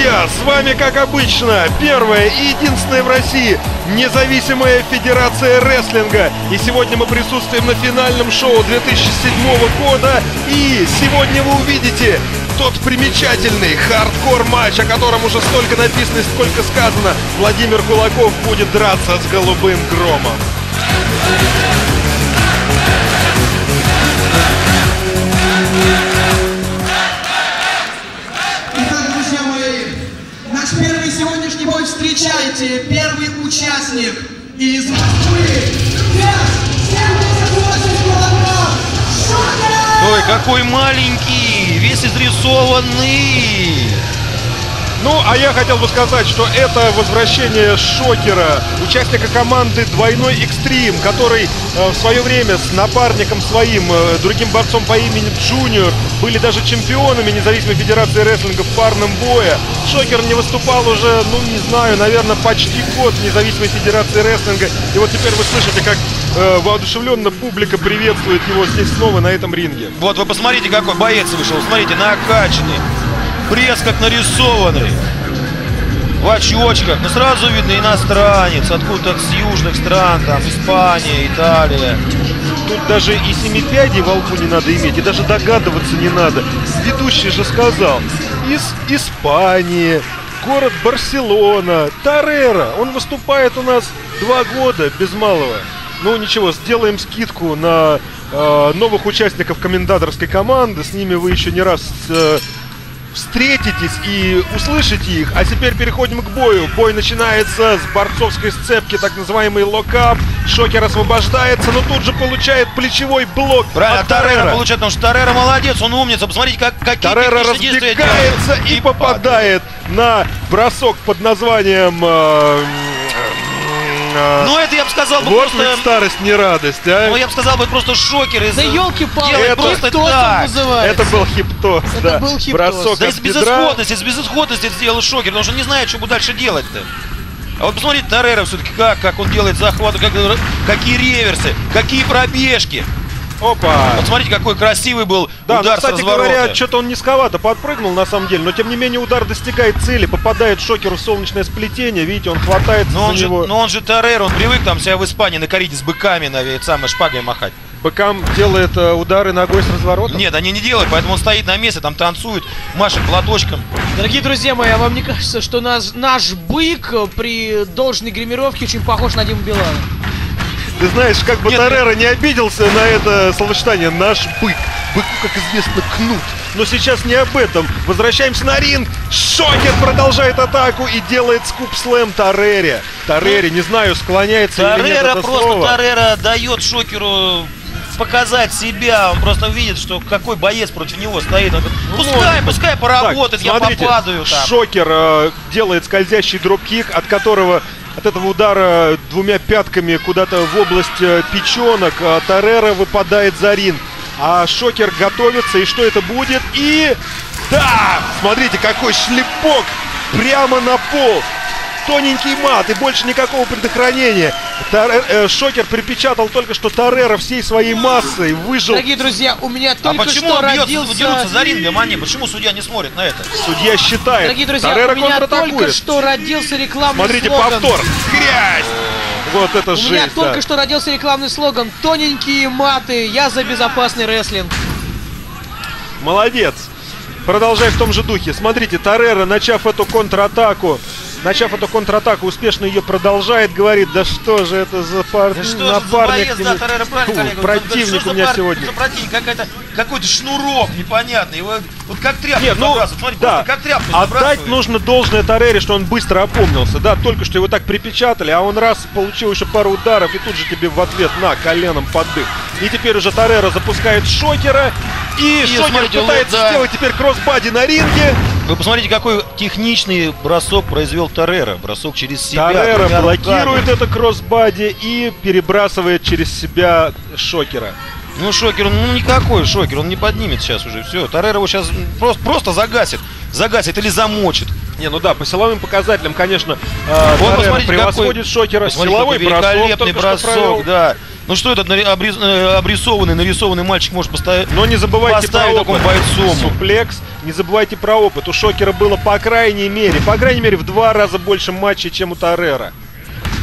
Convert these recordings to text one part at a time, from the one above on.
друзья, с вами, как обычно, первая и единственная в России независимая федерация рестлинга. И сегодня мы присутствуем на финальном шоу 2007 года. И сегодня вы увидите тот примечательный хардкор-матч, о котором уже столько написано и сколько сказано. Владимир Кулаков будет драться с Голубым Громом. Встречайте. Первый участник из Москвы. Вес 78 килограмм. Шокер! Ой, какой маленький, весь изрисованный. Ну, а я хотел бы сказать, что это возвращение Шокера, участника команды Двойной Экстрим, который э, в свое время с напарником своим, э, другим борцом по имени Джуниор, были даже чемпионами независимой федерации рестлинга в парном боя. Шокер не выступал уже, ну, не знаю, наверное, почти год независимой федерации рестлинга. И вот теперь вы слышите, как э, воодушевленно публика приветствует его здесь снова на этом ринге. Вот вы посмотрите, какой боец вышел. Смотрите, накачанный. Пресс как нарисованный. В очочках. Ну сразу видно иностранец. Откуда-то с южных стран. Там Испания, Италия. Тут даже и семипядей во лбу не надо иметь, и даже догадываться не надо. Ведущий же сказал, из Испании, город Барселона, Тарера. Он выступает у нас два года без малого. Ну ничего, сделаем скидку на э, новых участников комендаторской команды. С ними вы еще не раз э, встретитесь и услышите их. А теперь переходим к бою. Бой начинается с борцовской сцепки, так называемый локап. Шокер освобождается, но тут же получает плечевой блок Правильно, от Тарера Тарера. получает, потому что Тарера молодец, он умница. Посмотрите, как, какие действия разбегается делает. и попадает на бросок под названием... э, э, Ну это я бы сказал бы вот просто... ведь старость не радость, а? Ну я бы сказал бы просто шокер из... Да елки-палки, это- просто так. Это был хиптос, Это да. был хиптос. Бросок Да из безысходности, из безысходности сделал шокер, потому что не знает, что дальше делать-то. А вот посмотрите Тарера все-таки как, как он делает захваты, как, какие реверсы, какие пробежки. Опа! Вот смотрите, какой красивый был Да, ну, удар с кстати разворота. говоря, что-то он низковато подпрыгнул на самом деле, но тем не менее удар достигает цели, попадает шокеру в солнечное сплетение, видите, он хватает но он, за же, него. но он же Тарер, он привык там себя в Испании на кориде с быками, наверное, самой шпагой махать. Быкам делает э, удары ногой с разворотом. Нет, они не делают, поэтому он стоит на месте, там танцует, машет платочком. Дорогие друзья мои, а вам не кажется, что наш, наш бык при должной гримировке очень похож на Диму Билана? Ты знаешь, как бы Нет, Тарера не обиделся на это словосочетание «наш бык». Быку, как известно, кнут. Но сейчас не об этом. Возвращаемся на ринг. Шокер продолжает атаку и делает скуп-слэм Тарере. Тарере, не знаю, склоняется или нет Тарера это просто, слово. Тарера дает шокеру показать себя, он просто видит, что какой боец против него стоит. Он говорит, пускай, пускай поработает, Так, я смотрите, попадаю там. Шокер э, делает скользящий dropkick, от которого от этого удара двумя пятками куда-то в область э, печенок э, Тарера выпадает за ринг. А Шокер готовится, и что это будет? И... Да! Смотрите, какой шлепок! Прямо на пол! Тоненький мат и больше никакого предохранения. Таре- э, Шокер припечатал только что Тарера всей своей массой, выжил. Дорогие друзья, у меня А только почему что бьется, родился... дерутся за рингом, а не? Почему судья не смотрит на это? Судья считает. Дорогие друзья, Тарера у меня только что родился рекламный Смотрите, слоган. повтор. Грязь! Вот это У жесть, меня да. только что родился рекламный слоган «Тоненькие маты, я за безопасный рестлинг». Молодец. Продолжай в том же духе. Смотрите, Тарера, начав эту контратаку, начав эту контратаку, успешно ее продолжает, говорит, да что же это за пар... Да что же за напарник боец, да, Тарера, Фу, коллега? Противник что у меня пар- сегодня. что противник, какая-то, какой-то шнурок непонятный. Его, вот как тряпка Нет, ну. Смотри, да, как тряпку отдать нужно должное Тарере, что он быстро опомнился. Да, только что его так припечатали, а он раз получил еще пару ударов и тут же тебе в ответ на коленом под дых. И теперь уже Тарера запускает Шокера, и, И Шокер смотрите, пытается да. сделать теперь кроссбади на ринге. Вы посмотрите, какой техничный бросок произвел Тарера. Бросок через себя. Двумя блокирует руками. это кроссбади и перебрасывает через себя Шокера. Ну, Шокер, ну никакой Шокер, он не поднимет сейчас уже. Все, Тарера его сейчас просто, просто загасит. Загасит или замочит. Не, ну да, по силовым показателям, конечно, э, Вот, Тарера посмотрите, превосходит какой- Шокера. Посмотрите, Силовой бросок бросок, да. Ну что этот обрис- э, обрисованный, нарисованный мальчик может поставить? Но не забывайте Поставить про опыт. бойцом. Суплекс. Не забывайте про опыт. У Шокера было по крайней мере, по крайней мере в два раза больше матчей, чем у Тарера.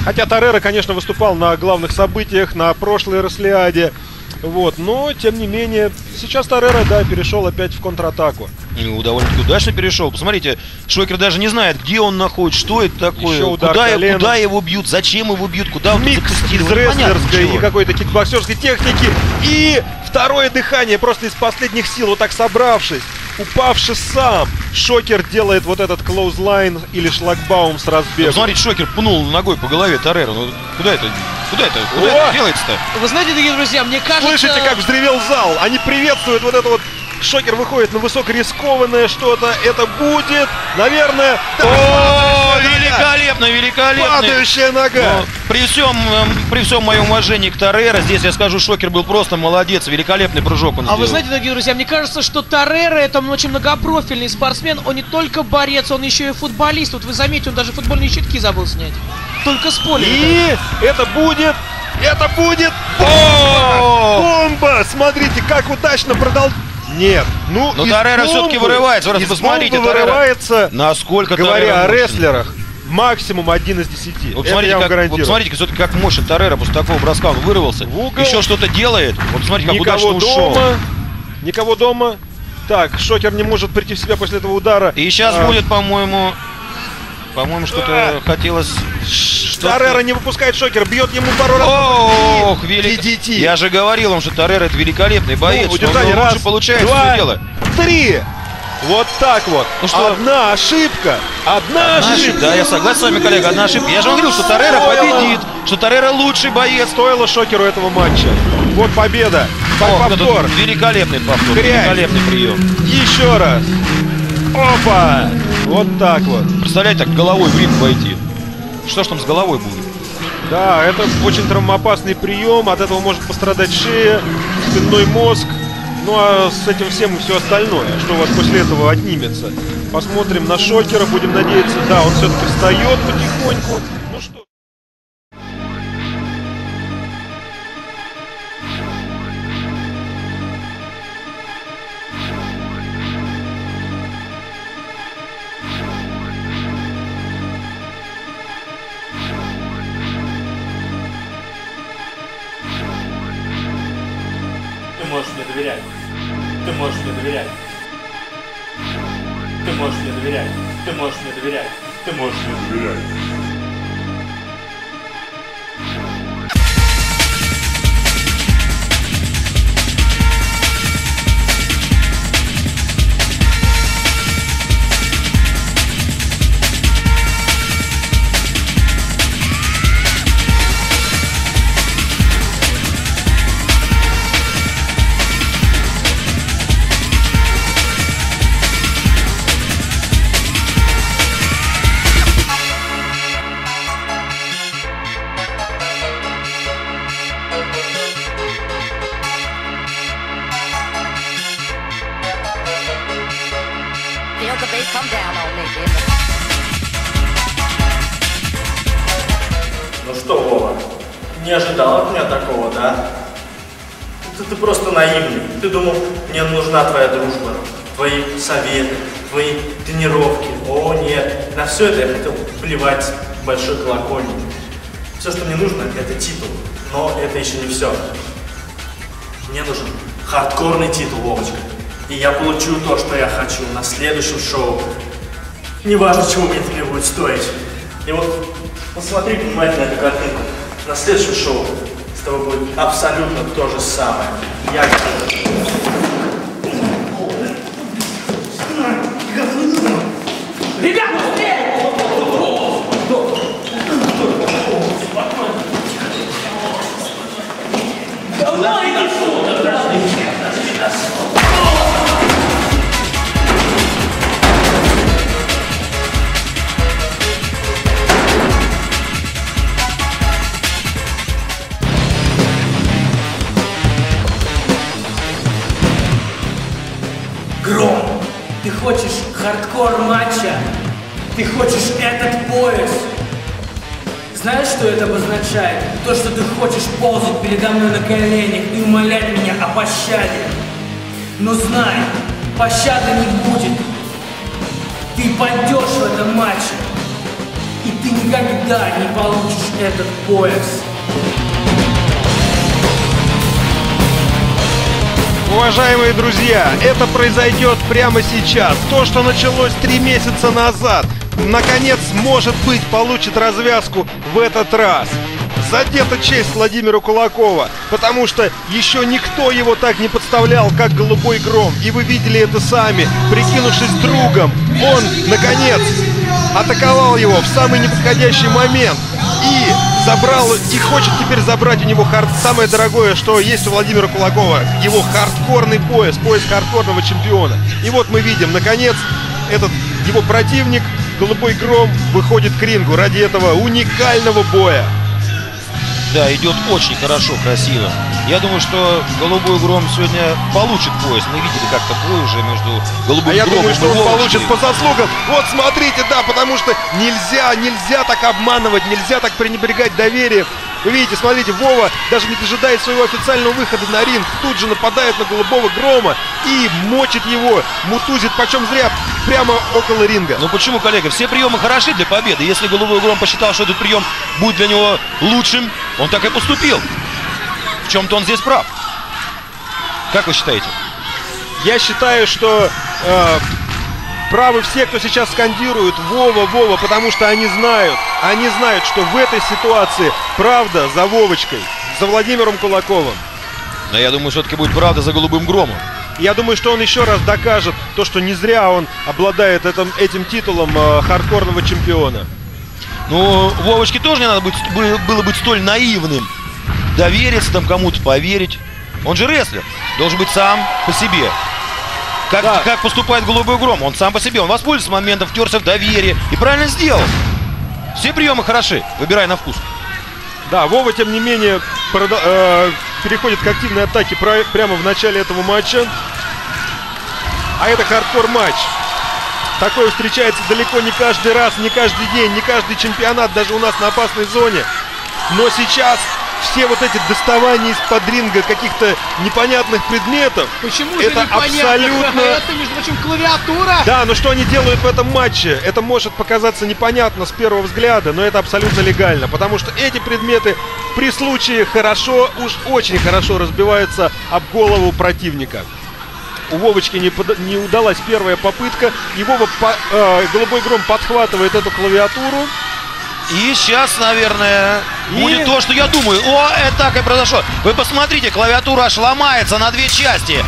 Хотя Тарера, конечно, выступал на главных событиях, на прошлой Рослиаде. Вот, но, тем не менее, сейчас Тарера, да, перешел опять в контратаку. Ну, довольно-таки удачно перешел. Посмотрите, Шокер даже не знает, где он находится, что это такое, куда, коленом. куда его бьют, зачем его бьют, куда он Микс запустил. из Ну, рестлерской и какой-то кикбоксерской техники. И второе дыхание, просто из последних сил, вот так собравшись, упавший сам. Шокер делает вот этот clothesline или шлагбаум с разбега. Посмотрите, Шокер пнул ногой по голове Тарера. Ну, куда это? Куда это? Куда О! это делается-то? Вы знаете, дорогие друзья, мне кажется... Слышите, как взревел зал? Они приветствуют вот это вот. Шокер выходит на высокорискованное что-то. Это будет, наверное... О, великолепно, великолепно. Падающая нога. Ну, при всем, эм, при всем моем уважении к Тарера, здесь я скажу, Шокер был просто молодец, великолепный прыжок он А вы сделал. знаете, дорогие друзья, мне кажется, что Тарера это очень многопрофильный спортсмен. Он не только борец, он еще и футболист. Вот вы заметите, он даже футбольные щитки забыл снять. Только с поля. И это будет... Это будет... О! Бомба! Смотрите, как удачно продал... Нет, ну... Но Тарера всё-таки бомбы- вырывается. Из посмотрите, вырывается, Насколько говоря о рестлерах, максимум один из десяти. Вот смотрите, я как, вот смотрите, все-таки как мощен Тарера после такого броска он вырвался. Еще что-то делает. Вот смотрите, как Никого удачно ушел. дома. Никого дома. Так, Шокер не может прийти в себя после этого удара. И сейчас А, будет, по-моему, по-моему, что-то хотелось... что-то- Тарера не выпускает Шокер, бьет ему пару раз. Ох, велик... DDT. Я же говорил вам, что Тарера это великолепный боец. Ну, что он удержание. лучше Раз, получает два, дело. Три. Вот так вот. Ну что? Одна ошибка. Одна, Одна ошибка. Да, я согласен с вами, коллега, одна ошибка. Я же вам говорил, что Тарера победит, что Тарера лучший боец. Стоило Шокеру этого матча. Вот победа. Тут повтор. великолепный повтор, Грязь. великолепный прием. Еще раз. Опа. Вот так вот. Представляете, так головой в ринг войти. Что ж там с головой будет? Да, это очень травмоопасный прием. От этого может пострадать шея, спинной мозг. Ну а с этим всем и все остальное, что у вас после этого отнимется. Посмотрим на Шокера, будем надеяться. Да, он все-таки встает потихоньку. Доверять. Ты можешь хардкорный титул, Вовочка. И я получу то, что я хочу на следующем шоу. Неважно, чего мне это будет стоить. И вот посмотри внимательно эту картинку. На следующем шоу с тобой будет абсолютно то же самое. Я Гром, ты хочешь хардкор матча? Ты хочешь этот пояс? Знаешь, что это обозначает? То, что ты хочешь ползать передо мной на коленях и умолять меня о пощаде. Но знай, пощады не будет. Ты пойдешь в этом матче. И ты никогда не получишь этот пояс. Уважаемые друзья, это произойдет прямо сейчас. То, что началось три месяца назад, наконец, может быть, получит развязку в этот раз. Задета честь Владимира Кулакова, потому что еще никто его так не подставлял, как Голубой Гром. И вы видели это сами, прикинувшись другом. Он, наконец, атаковал его в самый неподходящий момент и забрал, и хочет теперь забрать у него хард, самое дорогое, что есть у Владимира Кулакова, его хардкорный пояс, пояс хардкорного чемпиона. И вот мы видим, наконец, этот его противник, Голубой Гром, выходит к рингу ради этого уникального боя. Да, идет очень хорошо, красиво. Я думаю, что Голубой Гром сегодня получит пояс. Мы видели как-то бой уже между Голубым А я Громом думаю, и что он получит по заслугам. Вот смотрите, да, потому что нельзя, нельзя так обманывать, нельзя так пренебрегать доверием. Вы видите, смотрите, Вова даже не дожидает своего официального выхода на ринг, тут же нападает на Голубого Грома и мочит его, мутузит почем зря прямо около ринга. Ну почему, коллега? Все приемы хороши для победы. Если Голубой Гром посчитал, что этот прием будет для него лучшим, он так и поступил. В чем-то он здесь прав. Как вы считаете? Я считаю, что э, правы все, кто сейчас скандирует Вова, Вова, потому что они знают, они знают, что в этой ситуации правда за Вовочкой, за Владимиром Кулаковым. Но я думаю, все-таки будет правда за Голубым Громом. Я думаю, что он еще раз докажет то, что не зря он обладает этим, этим титулом э, хардкорного чемпиона. Ну, Вовочке тоже не надо быть, бы- было быть столь наивным. Довериться там кому-то, поверить. Он же рестлер. Должен быть сам по себе. Как, Да. как поступает Голубой Гром? Он сам по себе. Он воспользовался моментом, втерся в доверие. И правильно сделал. Все приемы хороши. Выбирай на вкус. Да, Вова, тем не менее, прода- э, переходит к активной атаке прямо в начале этого матча. А это хардкор матч. Такое встречается далеко не каждый раз, не каждый день, не каждый чемпионат, даже у нас на опасной зоне. Но сейчас все вот эти доставания из-под ринга каких-то непонятных предметов. Почему же Это непонятно? абсолютно- Это, между прочим, клавиатура. Да, но что они делают в этом матче? Это может показаться непонятно с первого взгляда, но это абсолютно легально, потому что эти предметы при случае хорошо, уж очень хорошо разбиваются об голову противника. У Вовочки не, под- не удалась первая попытка, и Вова, по- э, Голубой Гром подхватывает эту клавиатуру. И сейчас, наверное, И- будет то, что я думаю. О, это так и произошло. Вы посмотрите, клавиатура аж ломается на две части.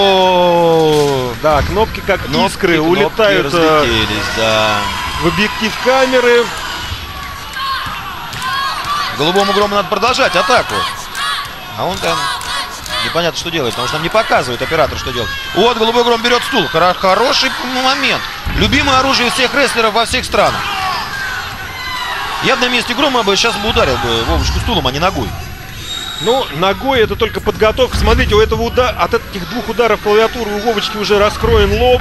О, Да, кнопки как кнопки, искры кнопки улетают э, да. в объектив камеры. Голубому грому надо продолжать атаку. А он там непонятно, что делает, потому что нам не показывает оператор, что делать. Вот, голубой гром берет стул. Хоро- Хороший момент. Любимое оружие всех рестлеров во всех странах. Я бы на месте грома бы сейчас бы ударил бы Вовочку стулом, а не ногой. Ну, ногой это только подготовка. Смотрите, у этого уда- от этих двух ударов клавиатуры у Вовочки уже раскроен лоб.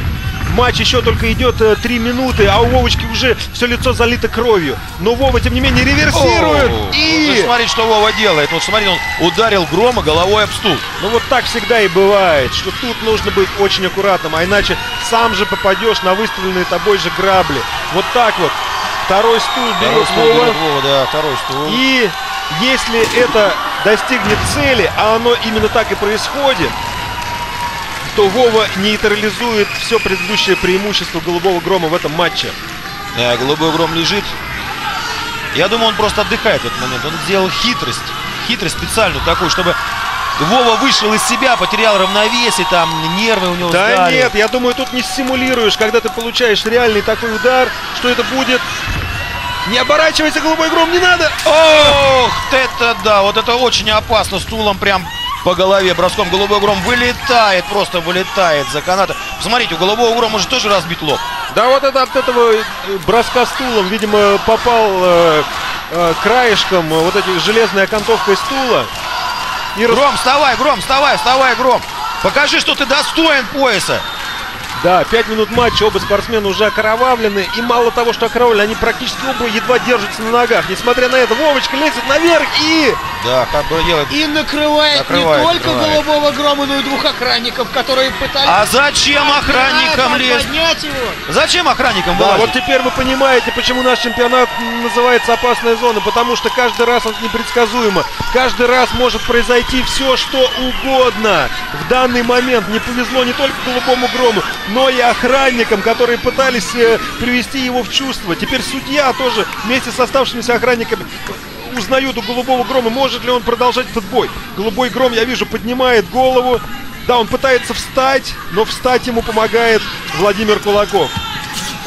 Матч еще только идет 3 минуты, а у Вовочки уже все лицо залито кровью. Но Вова, тем не менее, реверсирует. О, и... Вы смотрите, что Вова делает. Вот смотрите, он ударил грома головой об стул. Ну вот так всегда и бывает, что тут нужно быть очень аккуратным, а иначе сам же попадешь на выставленные тобой же грабли. Вот так вот. Второй стул берет Вова. Вова, да, второй стул. И если это достигнет цели, а оно именно так и происходит, то Вова нейтрализует все предыдущее преимущество Голубого Грома в этом матче. Да, голубой гром лежит. Я думаю, он просто отдыхает в этот момент. Он сделал хитрость. Хитрость специальную такую, чтобы Вова вышел из себя, потерял равновесие, там нервы у него Да сдали. нет, я думаю, тут не симулируешь, когда ты получаешь реальный такой удар, что это будет... Не оборачивайся, Голубой Гром, не надо! Ох, это да, вот это очень опасно. Стулом прям по голове броском. Голубой гром вылетает, просто вылетает за каната. Посмотрите, у голубого грома же тоже разбит лоб. Да вот это от этого э, броска стулом, видимо, попал э, э, краешком э, вот этой железной окантовкой стула. И Гром, вставай, Гром, вставай, вставай, Гром. Покажи, что ты достоин пояса. Да, пять минут матча, оба спортсмена уже окровавлены. И мало того, что окровавлены, они практически оба едва держатся на ногах. Несмотря на это, Вовочка лезет наверх и... Да, как бы делает. И накрывает, Накрывает, не только накрывает. голубого грома, но и двух охранников, которые пытались... А зачем охранникам лезть? Зачем охранникам Да, вылазить? вот теперь вы понимаете, почему наш чемпионат называется «Опасная зона», потому что каждый раз он непредсказуемо. Каждый раз может произойти все, что угодно. В данный момент не повезло не только голубому грому, но и охранникам, которые пытались э, привести его в чувство. Теперь судья тоже вместе с оставшимися охранниками узнают у голубого грома, может ли он продолжать этот бой. Голубой гром, я вижу, поднимает голову. Да, он пытается встать, но встать ему помогает Владимир Кулаков.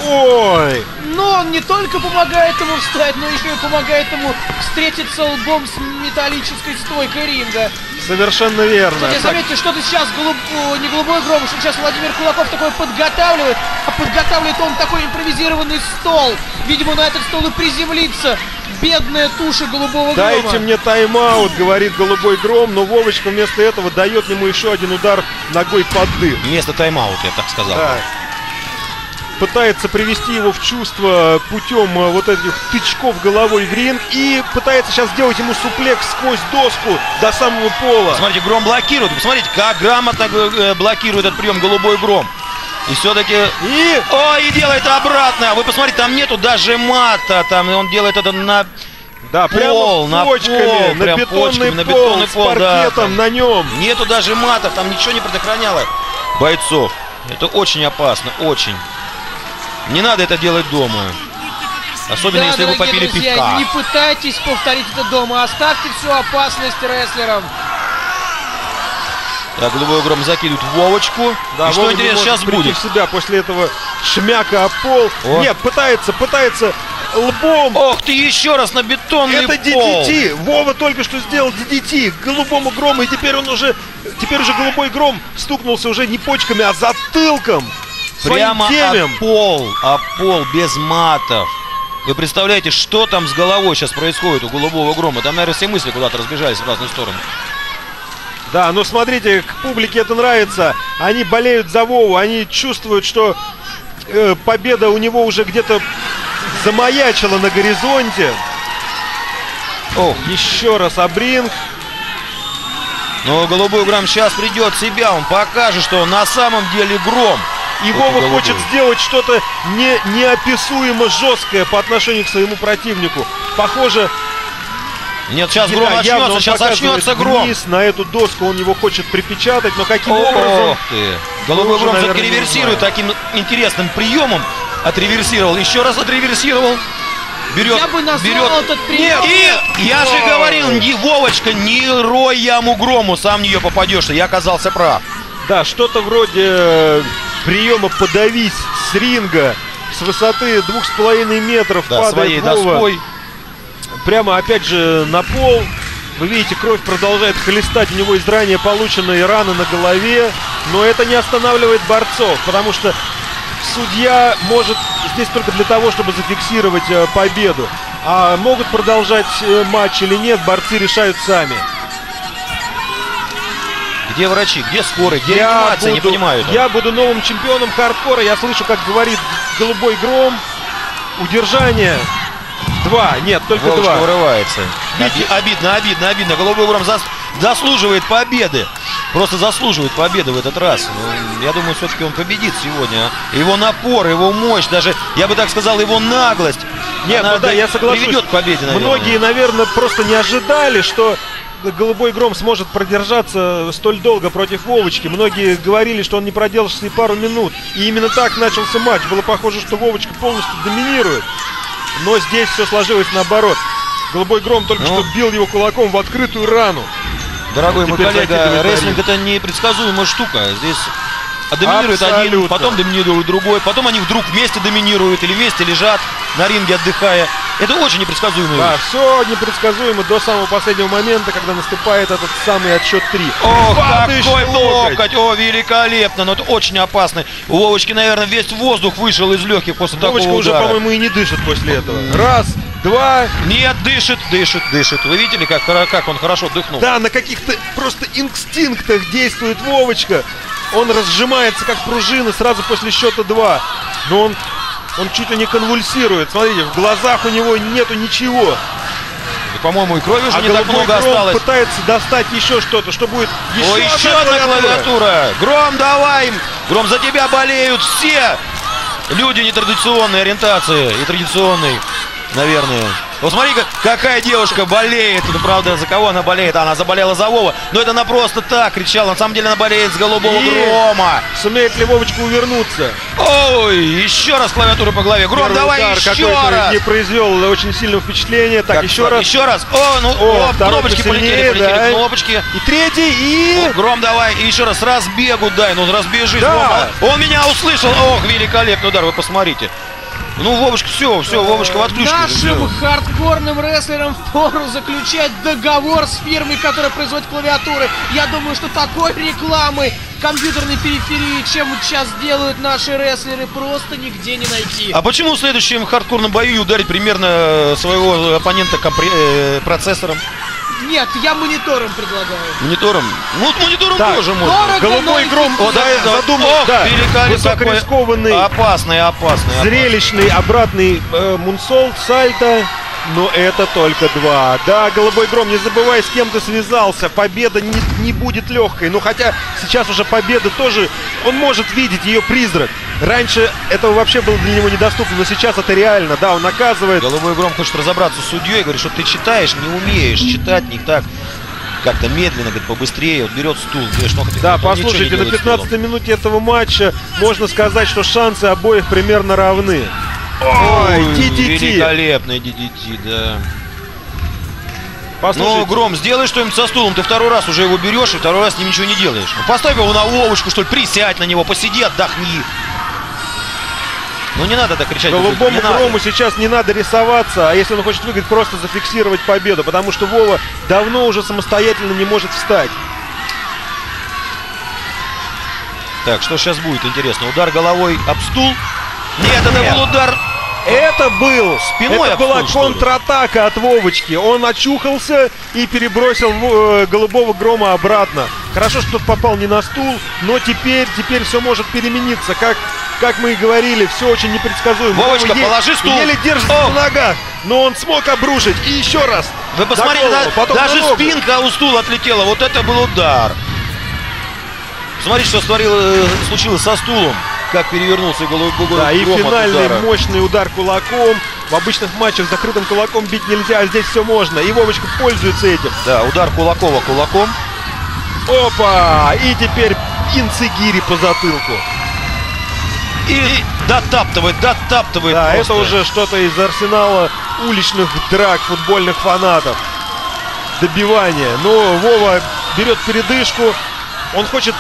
Ой! Но он не только помогает ему встать, но еще и помогает ему встретиться лбом с металлической стойкой ринга. Совершенно верно. Кстати, Так, заметьте, что-то сейчас голуб... не голубой гром, что сейчас Владимир Кулаков такой подготавливает, а подготавливает он такой импровизированный стол. Видимо, на этот стол и приземлится бедная туша голубого грома. Дайте мне тайм-аут, говорит голубой гром, но Вовочка вместо этого дает ему еще один удар ногой под дых. Вместо тайм-аута, я так сказал. Да. Пытается привести его в чувство путем э, вот этих тычков головой в ринг и пытается сейчас сделать ему суплекс сквозь доску до самого пола. Смотрите, Гром блокирует. Посмотрите, как грамотно э, блокирует этот прием голубой Гром. И все-таки... И О, и делает обратно. Вы посмотрите, там нету даже мата. Там он делает это на да, прямо пол, на почками, пол, на прям бетонный почками, на пол, бетонный с пол, да, паркетом там. на нем. Нету даже матов, там ничего не предохраняло бойцов. Это очень опасно, очень. Не надо это делать дома. Особенно Да, если вы попили друзья, пивка. не пытайтесь повторить это дома, оставьте всю опасность рестлерам. Так, голубой гром закидывает Вовочку. Да, И что Вова интересно сейчас будет? в себя после этого шмяка о пол. О. Нет, пытается, пытается лбом. Ох ты, еще раз на бетонный Это пол. DDT. Вова только что сделал DDT голубому грому, и теперь он уже, теперь уже голубой гром стукнулся уже не почками, а затылком. Прямо о пол, о пол, без матов. Вы представляете, что там с головой сейчас происходит у голубого грома? Там, наверное, все мысли куда-то разбежались в разные стороны. Да, но смотрите, к публике это нравится. Они болеют за Вову, они чувствуют, что э, победа у него уже где-то замаячила на горизонте. Ох, Еще раз Абринг. но голубой гром сейчас придет в себя, он покажет, что он на самом деле гром. И Это Вова голубой. хочет сделать что-то не, неописуемо жесткое по отношению к своему противнику. Похоже, Нет, сейчас гром очнется, сейчас очнется гром. вниз на эту доску он его хочет припечатать, но каким образом? Ох ты. Голубой уже, гром все-таки реверсирует таким интересным приемом. Отреверсировал, еще раз отреверсировал. Берет, Я бы назвал берет. этот прием- И я же говорил, не Вовочка, не рой яму грому, сам в нее попадешь. Я оказался прав. Да, что-то вроде э, приема подавись с ринга с высоты двух с половиной метров Да, падает своей Вова доской. прямо опять же на пол. Вы видите, кровь продолжает хлестать у него из ранее полученной раны на голове, но это не останавливает борцов, потому что судья может здесь только для того, чтобы зафиксировать э, победу. А могут продолжать э, матч или нет, борцы решают сами. Где врачи, где скорые, где реанимация, не понимаю этого. я буду новым чемпионом хардкора. Я слышу, как говорит голубой гром. Удержание. Два. Нет, только Вовочка два. вырывается. Оби- Обидно, обидно, обидно. Голубой гром зас- заслуживает победы. Просто заслуживает победы в этот раз. Ну, Я думаю, все-таки он победит сегодня. Его напор, его мощь, даже, я бы так сказал, его наглость. Нет, она ну да, я соглашусь. Приведет к победе, наверное. Многие, наверное, просто не ожидали, что Голубой Гром сможет продержаться столь долго против Вовочки. Многие говорили, что он не продержится и пару минут. И именно так начался матч. Было похоже, что Вовочка полностью доминирует. Но здесь все сложилось наоборот. Голубой Гром только Ну. что бил его кулаком в открытую рану. Дорогой мой коллега, рестлинг это непредсказуемая штука. Здесь а доминирует один, Абсолютно. потом доминирует другой, потом они вдруг вместе доминируют или вместе лежат на ринге отдыхая. Это очень непредсказуемая Да, все непредсказуемо до самого последнего момента, когда наступает этот самый отсчет 3. Ох, какой локоть! О, великолепно! Но это очень опасно. У Вовочки, наверное, весь воздух вышел из легких после Вовочка такого уже, удара. по-моему, и не дышит после этого. Раз, два. Нет, дышит, дышит, дышит. Вы видели, как, как он хорошо дыхнул? Да, на каких-то просто инстинктах действует Вовочка. Он разжимается как пружина сразу после счета 2. Но он, он чуть ли не конвульсирует. Смотрите, в глазах у него нету ничего. И, по-моему, и крови уже А не так много гром осталось. пытается достать еще что-то, что будет еще, О, еще одна клавиатура. Гром, давай! Гром, за тебя болеют все люди нетрадиционной ориентации и традиционной, наверное. Вот смотри, как- какая девушка болеет. Ну, правда, за кого она болеет? Она заболела за Вова. Но это она просто так кричала. На самом деле она болеет с голубого И- грома. Сумеет ли Вовочка увернуться? Ой, еще раз клавиатура по голове. Гром, Первый давай удар еще раз. не произвел очень сильного впечатления. Так, Как еще раз. Еще раз. О, ну, О, о, кнопочки полетели, полетели да. кнопочки. И третий, и... О, Гром, давай, и еще раз разбегу дай, ну разбежись. Да. Вова. Он меня услышал. Ох, великолепный удар, вы посмотрите. Ну, Вовочка, все, все, Вовочка в отключке. Нашим хардкорным рестлерам впору заключать договор с фирмой, которая производит клавиатуры. Я думаю, что такой рекламы компьютерной периферии, чем вот сейчас делают наши рестлеры, просто нигде не найти. А почему в следующем хардкорном бою ударить примерно своего оппонента компре- э, процессором, Нет, я монитором предлагаю. монитором? Ну, вот монитором Так, тоже можно. Дорого, Голубой гром О, да, да. задумал, Ох, да, великолепный высокорискованный, такой. Опасный, опасный. опасный. зрелищный обратный э, мунсолт, сальто. Но это только два. Да, Голубой Гром, не забывай, с кем ты связался. Победа не, не будет легкой. Ну, хотя сейчас уже победа тоже... Он может видеть ее призрак. Раньше этого вообще было для него недоступно, но сейчас это реально. Да, он наказывает. Голубой гром хочет разобраться с судьей, говорит, что ты читаешь, не умеешь читать не так. Как-то медленно, говорит, побыстрее. Вот берет стул. Что хотите? Да, послушайте, на делает стулом. 15 минуте этого матча можно сказать, что шансы обоих примерно равны. Ой, DDT. Великолепный DDT, да. Ну, Послушайте, Гром, сделай что-нибудь со стулом. Ты второй раз уже его берешь и второй раз с ним ничего не делаешь. Ну, поставь его на Вовочку, что ли, присядь на него, посиди, отдохни. Ну, не надо так кричать. Голубому. Грому сейчас не надо рисоваться, а если он хочет выиграть, просто зафиксировать победу, потому что Вова давно уже самостоятельно не может встать. Так, что сейчас будет, интересно? Удар головой об стул? Нет, это Нет. был удар Это был, Спиной это была что контратака от Вовочки. Он очухался и перебросил э, голубого грома обратно. Хорошо, что тот попал не на стул, но теперь, теперь все может перемениться. Как, как мы и говорили, все очень непредсказуемо. Вовочка, е- положи стул. Еле держится О! на ногах, но он смог обрушить. И еще раз. Вы посмотрите, на голову, да- на даже ногу. спинка у стула отлетела. Вот это был удар. Смотрите, что створило, э, случилось со стулом. Как перевернулся головой гром Да, и финальный удара. мощный удар кулаком. В обычных матчах закрытым кулаком бить нельзя, а здесь все можно. И Вовочка пользуется этим. Да, удар Кулакова кулаком. Опа! И теперь инцигири по затылку. И дотаптывает, дотаптывает Да, просто. это уже что-то из арсенала уличных драк футбольных фанатов. Добивание. Но Вова берет передышку. Он хочет...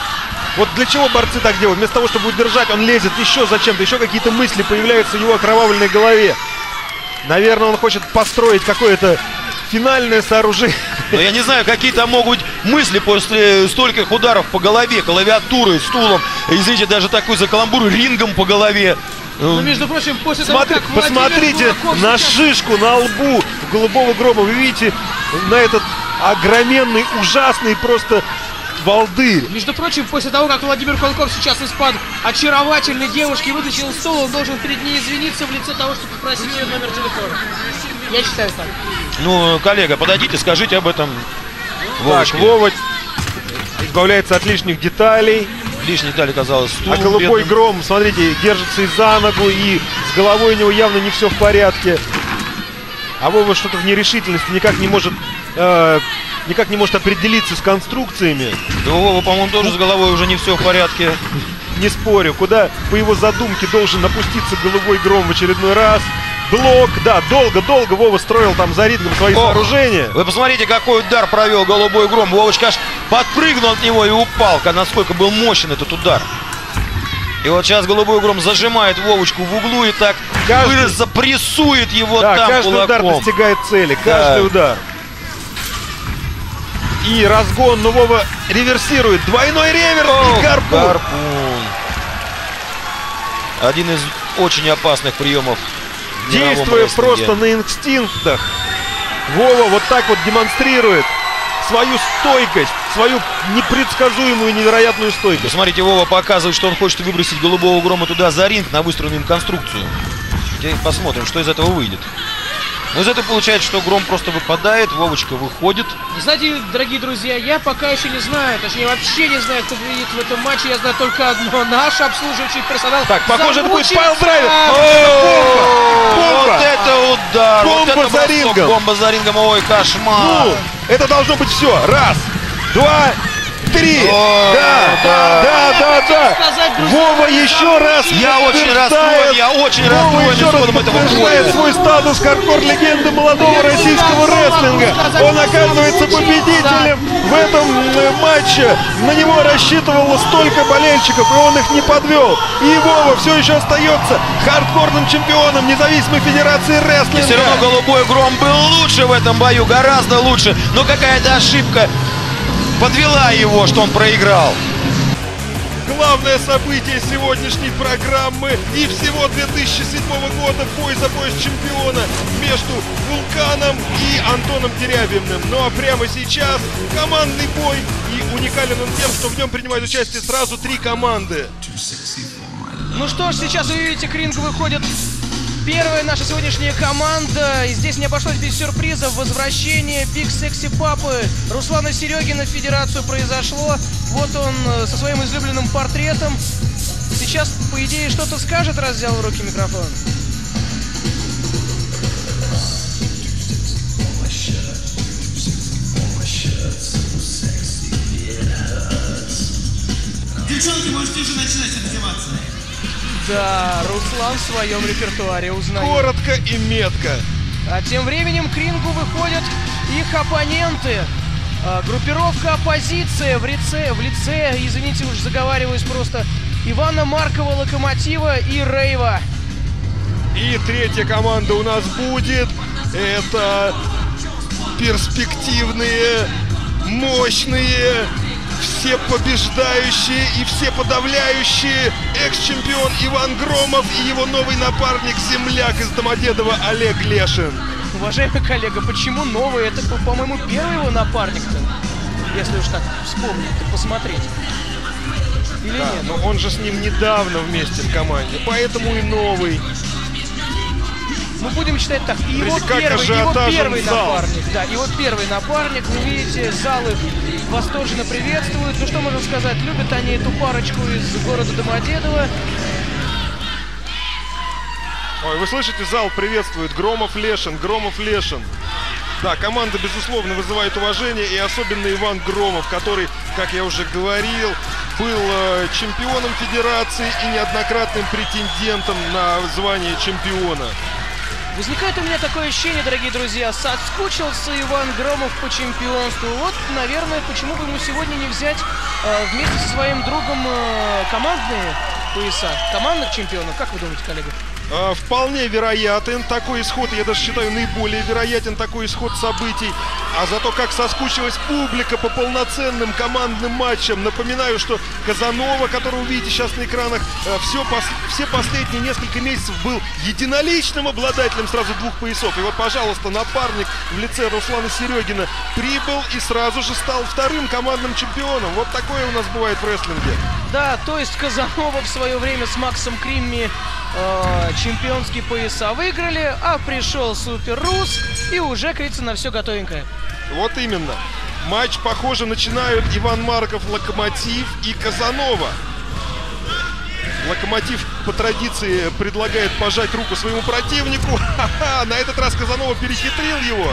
Вот для чего борцы так делают? Вместо того, чтобы удержать, он лезет еще зачем-то. Еще какие-то мысли появляются в его окровавленной голове. Наверное, он хочет построить какое-то финальное сооружение. Но я не знаю, какие там могут быть мысли после стольких ударов по голове, клавиатурой, стулом. Извините, даже такой за каламбур рингом по голове. Но, между прочим, после того, Смотри, как Владимир посмотрите Кулаков на сейчас- шишку, на лбу голубого грома. Вы видите на этот огроменный, ужасный просто волдырь. Между прочим, после того, как Владимир Кулаков сейчас из-под очаровательной девушки вытащил стул, он должен перед ней извиниться в лице того, чтобы попросить ее номер телефона. Я считаю так. Ну, коллега, подойдите, скажите об этом. Так, Вовочке. Вова избавляется от лишних деталей. Лишний деталь оказалось стул. А голубой бедным. гром, смотрите, держится и за ногу, и с головой у него явно не все в порядке. А Вова что-то в нерешительности никак не может э, никак не может определиться с конструкциями. Да у Вовы, по-моему, тоже с головой уже не все в порядке. Не спорю, куда по его задумке должен опуститься голубой гром в очередной раз. Блок, да, долго-долго Вова строил там за рингом свои Ох, сооружения. Вы посмотрите, какой удар провел голубой гром. Вовочка аж подпрыгнул от него и упал. Насколько был мощен этот удар. И вот сейчас голубой гром зажимает Вовочку в углу и так Каждый- выразно прессует его Да, там каждый удар кулаком. достигает цели, каждый Да. удар. И разгон, но Вова реверсирует. Двойной реверс Ох, и гарпун. гарпун. Один из очень опасных приемов. Действуя просто на инстинктах. Вова вот так вот демонстрирует свою стойкость, свою непредсказуемую, невероятную стойкость. Смотрите, Вова показывает, что он хочет выбросить голубого грома туда за ринг на выстроенную им конструкцию. Теперь посмотрим, что из этого выйдет. Но из этого получается, что Гром просто выпадает, Вовочка выходит. И знаете, дорогие друзья, я пока еще не знаю, точнее вообще не знаю, кто победит в этом матче. Я знаю только одно. Наш обслуживающий персонал. Так, похоже, это будет. О, Бомба! Вот это удар! вот Бомба это за рингом. Бомба за рингом, ой, кошмар! Ну, это должно быть все. Раз, два, три. О, Да, да, да, да, да. сказать, друзья, Вова еще раз Я очень расстроен, я очень расстроен еще раз подтверждает свой статус хардкор легенды молодого российского рестлинга. Он оказывается победителем в этом э, матче. На него рассчитывало столько болельщиков, и он их не подвел. И Вова все еще остается хардкорным чемпионом независимой федерации рестлинга. Все равно голубой гром был лучше в этом бою, гораздо лучше. Но какая-то ошибка подвела его, что он проиграл. Главное событие сегодняшней программы и всего 2007 года бой за пояс чемпиона между Вулканом и Антоном Терябиным. Ну а прямо сейчас командный бой и уникален он тем, что в нем принимают участие сразу три команды. Ну что ж, сейчас вы видите, к рингу выходит первая наша сегодняшняя команда. И здесь не обошлось без сюрпризов. Возвращение Биг Секси Папы Руслана Серегина в Федерацию произошло. Вот он э, со своим излюбленным портретом. Сейчас, по идее, что-то скажет, раз взял в руки микрофон. Девчонки, можете уже начинать раздеваться. Да, Руслан в своем репертуаре узнает. Коротко и метко. А тем временем к рингу выходят их оппоненты. А, группировка оппозиция в лице, в лице, извините уж заговариваюсь просто, Ивана Маркова Локомотива и Рейва. И третья команда у нас будет. Это перспективные, мощные, все побеждающие и все подавляющие экс-чемпион Иван Громов и его новый напарник, земляк из Домодедова Олег Лешин. Уважаемый коллега, почему новый? Это, по- по-моему, первый его напарник-то. Если уж так вспомнить, то посмотреть. Или Да, нет? но он же с ним недавно вместе в команде, поэтому и новый. Мы будем считать так. И его как первый, его первый зал. напарник. Да, его первый напарник. Вы видите, зал их восторженно приветствует. Ну что можно сказать? Любят они эту парочку из города Домодедово. Ой, вы слышите, зал приветствует Громов Лешин, Громов Лешин. Да, команда, безусловно, вызывает уважение, и особенно Иван Громов, который, как я уже говорил, был э, чемпионом Федерации и неоднократным претендентом на звание чемпиона. Возникает у меня такое ощущение, дорогие друзья, соскучился Иван Громов по чемпионству. Вот, наверное, почему бы ему сегодня не взять э, вместе со своим другом э, командные пояса, командных чемпионов. Как вы думаете, коллега? А, Вполне вероятен такой исход, я даже считаю наиболее вероятен такой исход событий. А зато как соскучилась публика по полноценным командным матчам. Напоминаю, что Казанова, которого вы видите сейчас на экранах, э, все, пос- все последние несколько месяцев был единоличным обладателем сразу двух поясов. И вот, пожалуйста, напарник в лице Руслана Серегина прибыл и сразу же стал вторым командным чемпионом. Вот такое у нас бывает в рестлинге. Да, то есть Казанова в свое время с Максом Кримми э, чемпионские пояса выиграли, а пришел Супер Рус и уже, как говорится, на все готовенькое. Вот именно. Матч, похоже, начинают Иван Марков, Локомотив и Казанова. Локомотив по традиции предлагает пожать руку своему противнику. Ха-ха, на этот раз Казанова перехитрил его.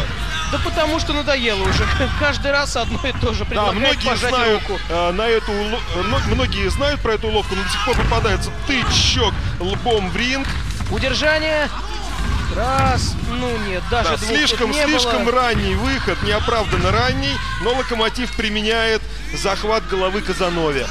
Да потому что надоело уже. Каждый раз одно и то же. Да, Предлагает многие пожать знают руку. э, на эту уло- но- многие знают про эту уловку, но до сих пор попадается тычок лбом в ринг. Удержание. Раз. Ну нет, даже Да, двух слишком, не слишком было. ранний выход, неоправданно ранний, но Локомотив применяет захват головы Казанове.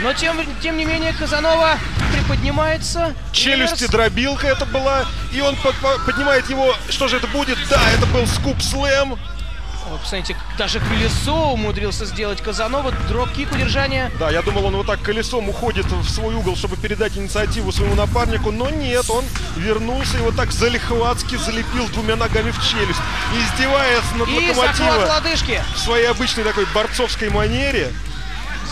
Но тем, тем не менее Казанова приподнимается. Челюсти Реверс. дробилка это была, и он под- по- поднимает его. Что же это будет? Да, это был scoop slam. Вы посмотрите, даже колесо умудрился сделать Казанова. Dropkick, удержание. Да, я думал, он вот так колесом уходит в свой угол, чтобы передать инициативу своему напарнику, но нет, он вернулся и вот так залихватски залепил двумя ногами в челюсть, издеваясь над И захват локомотива лодыжки. в своей обычной такой борцовской манере.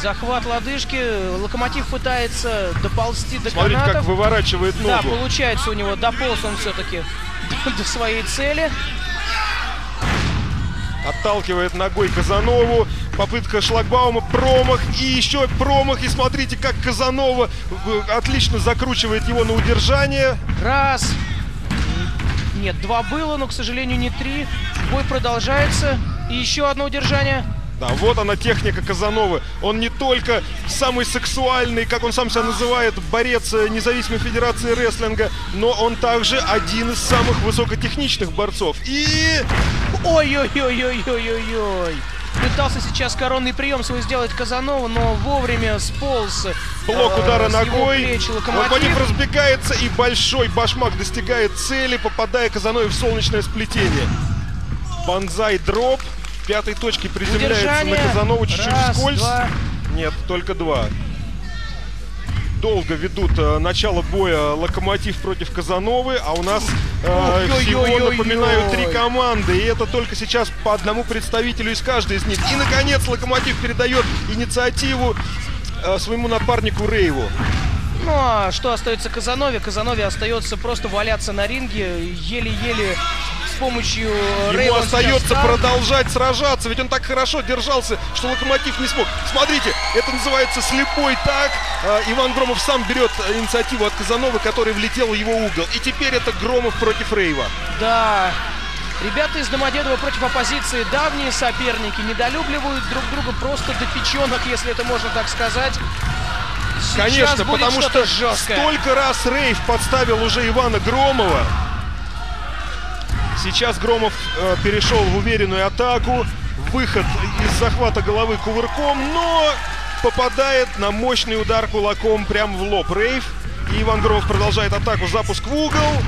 Захват лодыжки. Локомотив пытается доползти до Смотрите, канатов. как выворачивает ногу. Да, получается у него. Дополз он все-таки до своей цели. Отталкивает ногой Казанову. Попытка шлагбаума, промах и еще промах. И смотрите, как Казанова э, отлично закручивает его на удержание. Раз. Нет, два было, но, к сожалению, не три. Бой продолжается. И еще одно удержание. Да, вот она техника Казановы. Он не только самый сексуальный, как он сам себя называет, борец э, независимой федерации рестлинга, но он также один из самых высокотехничных борцов. И Ой-ой-ой-ой-ой-ой-ой. Пытался сейчас коронный прием свой сделать Казанова, но вовремя сполз. блок э, удара его ногой. Локомотив. разбегается, и большой башмак достигает цели, попадая Казанове в солнечное сплетение. Банзай дроп. Пятой точки приземляется Удержание. на Казанову чуть-чуть Раз, вскользь. два. Нет, только два. Долго ведут э, начало боя Локомотив против Казановы, а у нас э, всего, напоминаю, три команды. И это только сейчас по одному представителю из каждой из них. И, наконец, Локомотив передает инициативу э, своему напарнику Рейву. Ну а что остается Казанове? Казанове остается просто валяться на ринге, еле-еле с помощью Ему сейчас остается продолжать сражаться, ведь он так хорошо держался, что Локомотив не смог. Смотрите, это называется слепой так. Э, Иван Громов сам берет инициативу от Казановы, который влетел в его угол. И теперь это Громов против Рейва. Да. Ребята из Домодедова против оппозиции давние соперники, недолюбливают друг друга просто до печенок, если это можно так сказать. Сейчас Конечно, потому что-то что жесткое. столько раз Рейв подставил уже Ивана Громова. Сейчас Громов э, перешел в уверенную атаку. Выход из захвата головы кувырком, но попадает на мощный удар кулаком прямо в лоб Рейв. И Иван Громов продолжает атаку. Запуск в угол.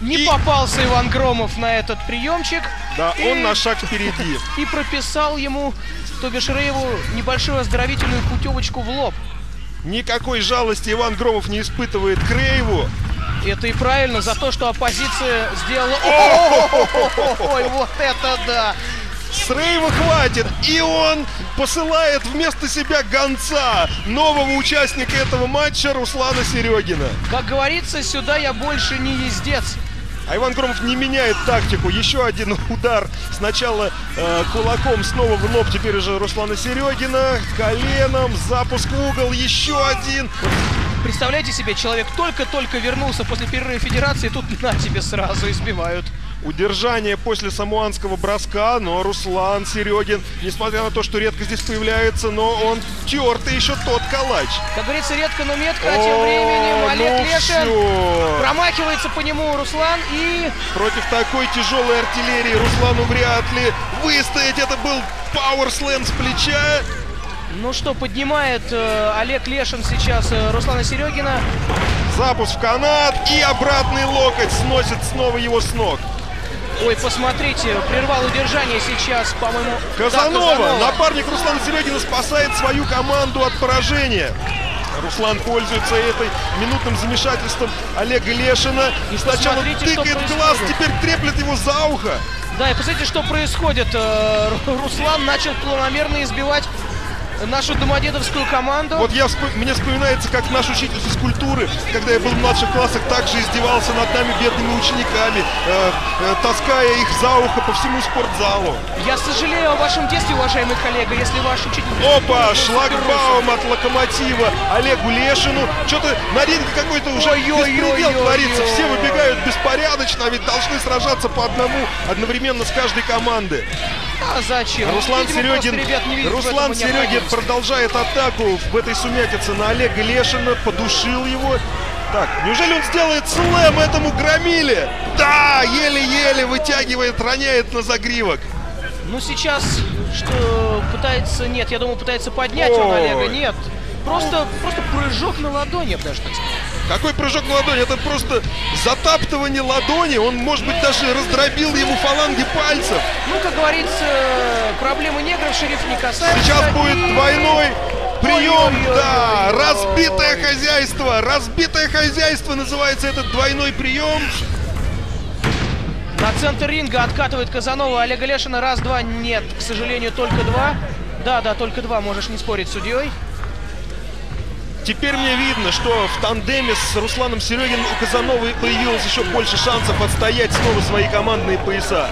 Не И- попался Иван Громов на этот приемчик. Да, И- он на шаг впереди. И прописал ему, то бишь Рейву, небольшую оздоровительную путевочку в лоб. Никакой жалости Иван Громов не испытывает к Рейву. Это и правильно, за то, что оппозиция сделала... Ой, вот это да! С Рейва хватит, и он посылает вместо себя гонца, нового участника этого матча Руслана Серегина. Как говорится, сюда я больше не ездец. А Иван Громов не меняет тактику. Еще один удар. Сначала э, кулаком снова в лоб, теперь уже Руслана Серегина. Коленом, запуск угол, еще один. Представляете себе, человек только-только вернулся после перерыва Федерации, тут на тебе сразу избивают. Удержание после самуанского броска, но Руслан Серегин, несмотря на то, что редко здесь появляется, но он тертый еще тот калач. Как говорится, редко, но метко, а тем временем О, Олег ну Лешин всё. промахивается по нему Руслан и Против такой тяжелой артиллерии Руслану вряд ли выстоять. Это был пауэрслэм с плеча. Ну что, поднимает э, Олег Лешин сейчас э, Руслана Серегина. Запуск в канат и обратный локоть сносит снова его с ног. Ой, посмотрите, прервал удержание сейчас, по-моему. да, Казанова, напарник Руслана Серегина, спасает свою команду от поражения. Руслан пользуется этой минутным замешательством Олега Лешина. И сначала тыкает глаз, теперь треплет его за ухо. Да, и посмотрите, что происходит. Э, Ру- Руслан начал планомерно избивать нашу домодедовскую команду. Вот я мне вспоминается, как наш учитель физкультуры, когда я был в младших классах, также издевался над нами бедными учениками, э, э, таская их за ухо по всему спортзалу. Я сожалею о вашем детстве, уважаемый коллега, если ваш учитель... Опа, шлагбаум от локомотива Олегу Лешину. Что-то на ринге какой-то уже Ой-ой-ой-ой-ой. беспредел творится. Все выбегают беспорядочно, а ведь должны сражаться по одному одновременно с каждой команды. А зачем? Руслан Видимо, просто Серегин, ребят не видят в Руслан Серегин. Продолжает атаку в этой сумятице на Олега Лешина, подушил его. Так, неужели он сделает слэм этому громиле? Да, еле-еле вытягивает, роняет на загривок. Ну, сейчас что пытается... Нет, я думаю, пытается поднять он Ой. Олега. Нет. Просто, просто прыжок на ладони, я бы даже так сказал. Какой прыжок на ладони? Это просто затаптывание ладони. Он, может быть, даже раздробил ему фаланги пальцев. Ну, как говорится, проблемы негров шериф не касается. Сейчас будет И- двойной прием, Ой-ой-ой-ой-ой. да, разбитое хозяйство, разбитое хозяйство называется этот двойной прием. На центр ринга откатывает Казанова. Олега Лешина раз-два. Нет, к сожалению, только два. Да, да, только два. Можешь не спорить с судьей. Теперь мне видно, что в тандеме с Русланом Серегиным у Казановой появилось еще больше шансов отстоять снова свои командные пояса.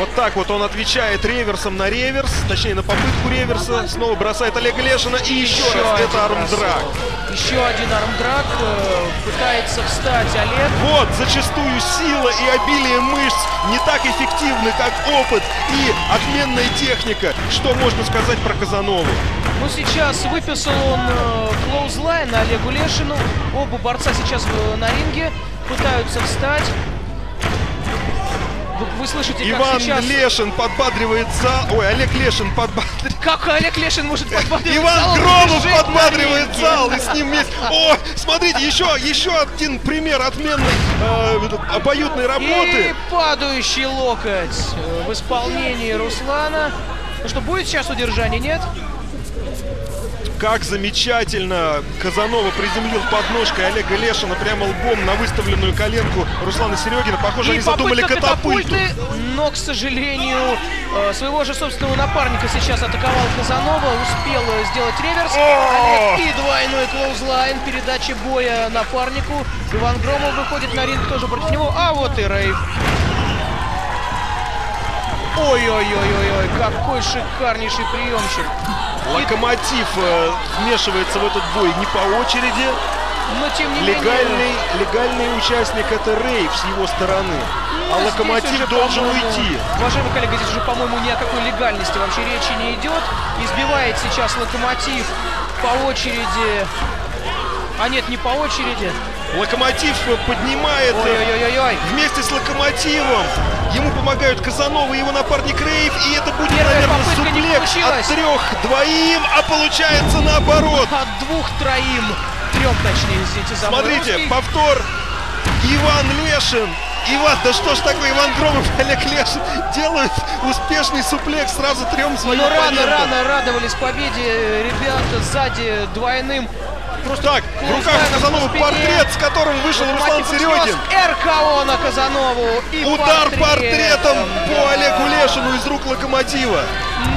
Вот так вот он отвечает реверсом на реверс, точнее на попытку реверса, снова бросает Олега Лешина и еще, раз один это армдраг. бросок. Еще один армдраг. э, Пытается встать Олег. Вот, зачастую сила и обилие мышц не так эффективны, как опыт и отменная техника. Что можно сказать про Казанову? Ну, сейчас выписал он э, клоузлайн Олегу Лешину. Оба борца сейчас э, на ринге. Пытаются встать. Вы, вы слышите, как Иван сейчас... Лешин подбадривает зал. Ой, Олег Лешин подбадривает. Как Олег Лешин может подбадривать зал? Иван Он Громов подбадривает зал, и с ним вместе. О, смотрите, еще, еще один пример отменной э, обоюдной И работы. падающий локоть э, в исполнении Руслана. Ну что, будет сейчас удержание, нет? Как замечательно Казанова приземлил подножкой Олега Лешина прямо лбом на выставленную коленку Руслана Серегина. Похоже, И они задумали катапульту. но, к сожалению, э, своего же собственного напарника сейчас атаковал Казанова, успел сделать реверс. Олег и двойной клоузлайн, передача боя напарнику. Иван Громов выходит на ринг тоже против него, а вот и Рейв. Ой-ой-ой-ой-ой, какой шикарнейший приемчик. Локомотив э, вмешивается в этот бой не по очереди. Но тем не менее... Легальный, легальный участник это Рейв с его стороны. А Ну, здесь Локомотив должен уйти. Уважаемый коллега, здесь уже, по-моему, ни о какой легальности вообще речи не идет. Избивает сейчас Локомотив по очереди. А нет, не по очереди. Локомотив поднимает э, Ой-ой-ой-ой. вместе с Локомотивом. Ему помогают Казанова и его напарник Рейв. И это будет, Первая наверное, суплекс от трех двоим, а получается наоборот. От двух троим. Трем, точнее, извините, за Смотрите, русский. повтор. Иван Лешин. Иван, да что ж такое, Иван Громов и Олег Лешин делают успешный суплекс сразу трем своим Но рано, рано радовались победе ребята сзади двойным. Просто Так, в руках Казанова портрет, с которым вышел Руслан Серегин. РКО на Казанову. И Удар портрет. портретом по Олегу Лешину из рук Локомотива.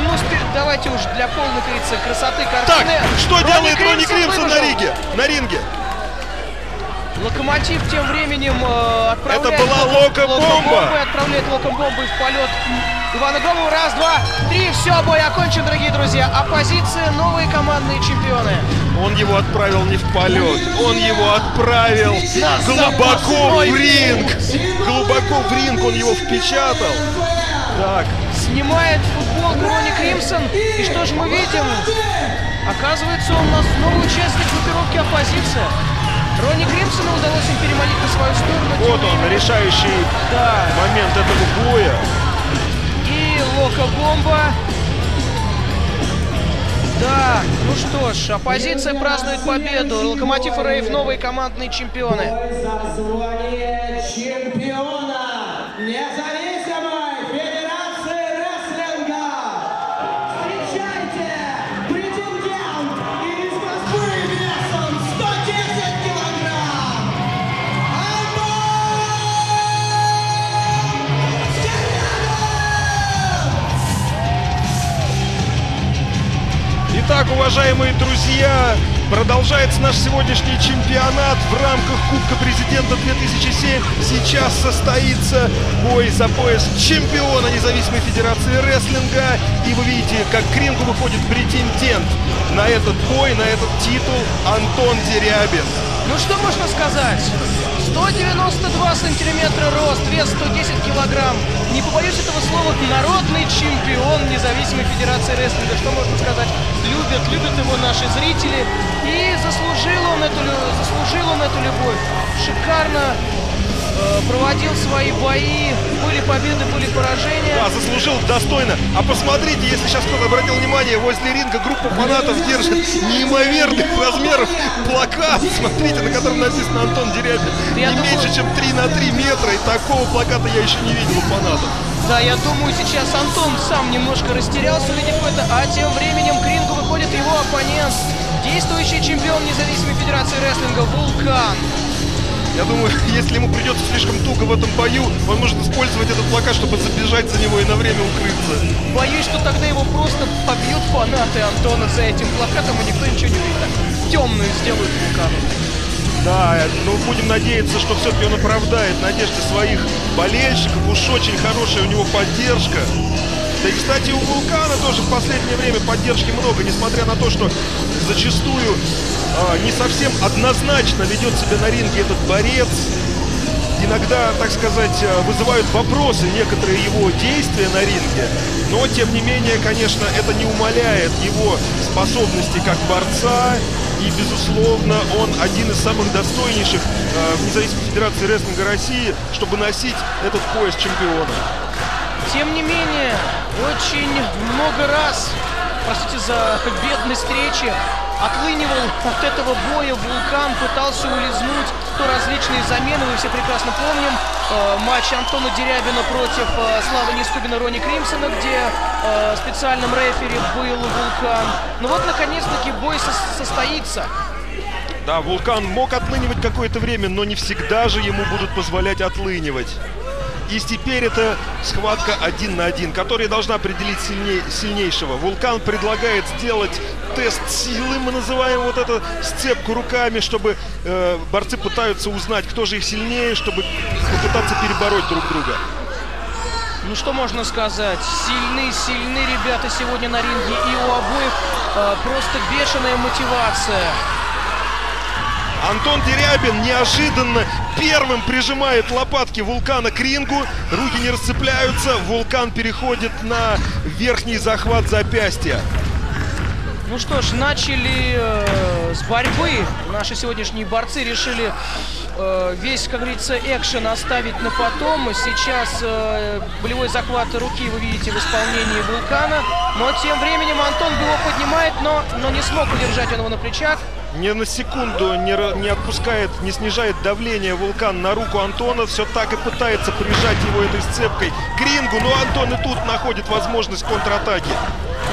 Ну, спи- давайте уж для полной, говорится, красоты Так, картины. что Ронни делает Ронни Кримсон на ринге? На ринге. Локомотив тем временем э, отправляет... Это была локо-бомба. Отправляет локо-бомбы в полет Ивана Громова. Раз, два, три. Все, бой окончен, дорогие друзья. Оппозиция, новые командные чемпионы. Он его отправил не в полет, он его отправил глубоко в ринг. Глубоко в ринг он его впечатал. Так, Снимает футболку Ронни Кримсон. И что же мы видим? Оказывается, он у нас новый участник группировки оппозиция. Ронни Кримсону удалось им переманить на свою сторону. вот он, решающий Да. момент этого боя. И Лока-бомба. Да, ну что ж, оппозиция празднует победу. Локомотив и Рейв новые командные чемпионы. Итак, уважаемые друзья, продолжается наш сегодняшний чемпионат в рамках Кубка Президента 2007. Сейчас состоится бой за пояс чемпиона независимой федерации рестлинга. И вы видите, как к рингу выходит претендент на этот бой, на этот титул Антон Дерябин. Ну что можно сказать? 192 сантиметра рост, вес 110 килограмм. Не побоюсь этого слова, народный чемпион независимой федерации рестлинга. Что можно сказать? Любят, любят его наши зрители. И заслужил он эту, заслужил он эту любовь. Шикарно проводил свои бои. Были победы, были поражения. Да, заслужил достойно. А посмотрите, если сейчас кто-то обратил внимание, возле ринга группа фанатов держит неимоверных размеров плакат. Смотрите, на котором написано Антон Дерябин. Я Не думаю- меньше, чем 3 на 3 метра. И такого плаката я еще не видел у фанатов. Да, я думаю, сейчас Антон сам немножко растерялся, увидев это, а тем временем к рингу выходит его оппонент, действующий чемпион независимой федерации рестлинга Вулкан. Я думаю, если ему придется слишком туго в этом бою, он может использовать этот плакат, чтобы забежать за него и на время укрыться. Боюсь, что тогда его просто побьют фанаты Антона за этим плакатом, и никто ничего не увидит. Темную сделают Вулкану. Да, ну будем надеяться, что все-таки он оправдает надежды своих болельщиков. Уж очень хорошая у него поддержка. Да и, кстати, у Вулкана тоже в последнее время поддержки много, несмотря на то, что зачастую не совсем однозначно ведет себя на ринге этот борец. Иногда, так сказать, а, вызывают вопросы некоторые его действия на ринге. Но, тем не менее, конечно, это не умаляет его способности как борца. И, безусловно, он один из самых достойнейших э, в независимой федерации рестлинга России, чтобы носить этот пояс чемпиона. Тем не менее, очень много раз, простите за бедность речи, отлынивал от этого боя Вулкан, пытался улизнуть, то различные замены, мы все прекрасно помним, э, матч Антона Дерябина против э, Славы Нискубина Рони Кримсона, где э, специальным рефери был Вулкан. Ну вот, наконец-таки, бой сос- состоится. Да, Вулкан мог отлынивать какое-то время, но не всегда же ему будут позволять отлынивать. И теперь это схватка один на один, которая должна определить сильней- сильнейшего. Вулкан предлагает сделать тест силы, мы называем вот эту сцепку руками, чтобы э, борцы пытаются узнать, кто же их сильнее, чтобы попытаться перебороть друг друга. Ну что можно сказать? Сильны, сильны ребята сегодня на ринге, и у обоих э, просто бешеная мотивация. Антон Дерябин неожиданно первым прижимает лопатки вулкана к рингу. Руки не расцепляются. Вулкан переходит на верхний захват запястья. Ну что ж, начали э, с борьбы. Наши сегодняшние борцы решили э, весь, как говорится, экшен оставить на потом. Сейчас э, болевой захват руки вы видите в исполнении Вулкана. Но тем временем Антон его поднимает, но, но не смог удержать он его на плечах. Ни на секунду не, не отпускает, не снижает давление вулкан на руку Антона. Все так и пытается прижать его этой сцепкой к рингу. Но Антон и тут находит возможность контратаки.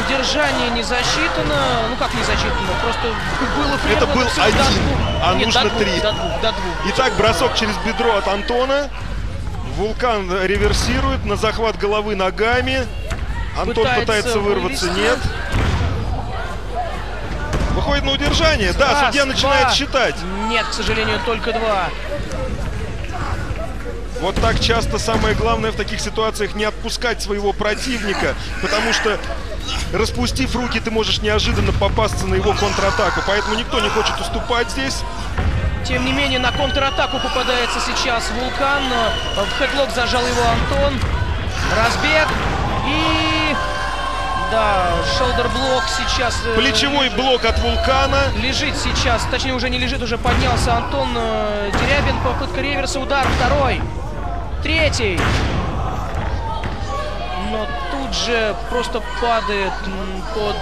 Удержание не засчитано. Ну как не засчитано? Просто было Это был до один, двух. а Нет, нужно до двух, три. До двух, до двух. Итак, бросок через бедро от Антона. Вулкан реверсирует на захват головы ногами. Антон Пытается пытается, вырваться, вывести. нет. Выходит на удержание. Да, Раз, судья начинает два. считать. Нет, к сожалению, только два. Вот так часто самое главное в таких ситуациях не отпускать своего противника, потому что распустив руки, ты можешь неожиданно попасться на его контратаку. Поэтому никто не хочет уступать здесь. Тем не менее, на контратаку попадается сейчас Вулкан. В хедлок зажал его Антон. Разбег. И... Да, шолдерблок сейчас... э, Плечевой блок от Вулкана. Лежит сейчас, точнее уже не лежит, уже поднялся Антон э, Дерябин. Попытка реверса, удар второй. Третий. Но тут же просто падает под...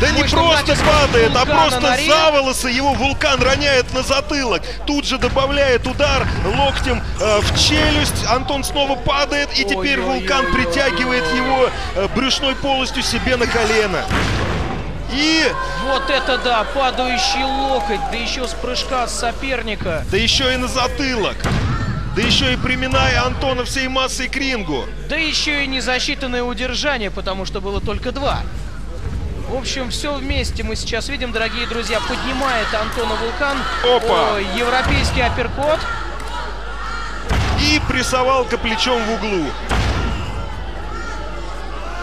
Да не просто падает, а просто за волосы его вулкан роняет на затылок. Тут же добавляет удар локтем э, в челюсть. Антон снова падает, и теперь вулкан притягивает его э, брюшной полостью себе на колено. И Вот это да, падающий локоть, да еще с прыжка с соперника. да еще и на затылок. Да еще и приминая Антона всей массой к рингу. Да еще и незасчитанное удержание, потому что было только два. В общем, все вместе мы сейчас видим, дорогие друзья. Поднимает Антона Вулкан. Опа! О, европейский апперкот. И прессовалка плечом в углу.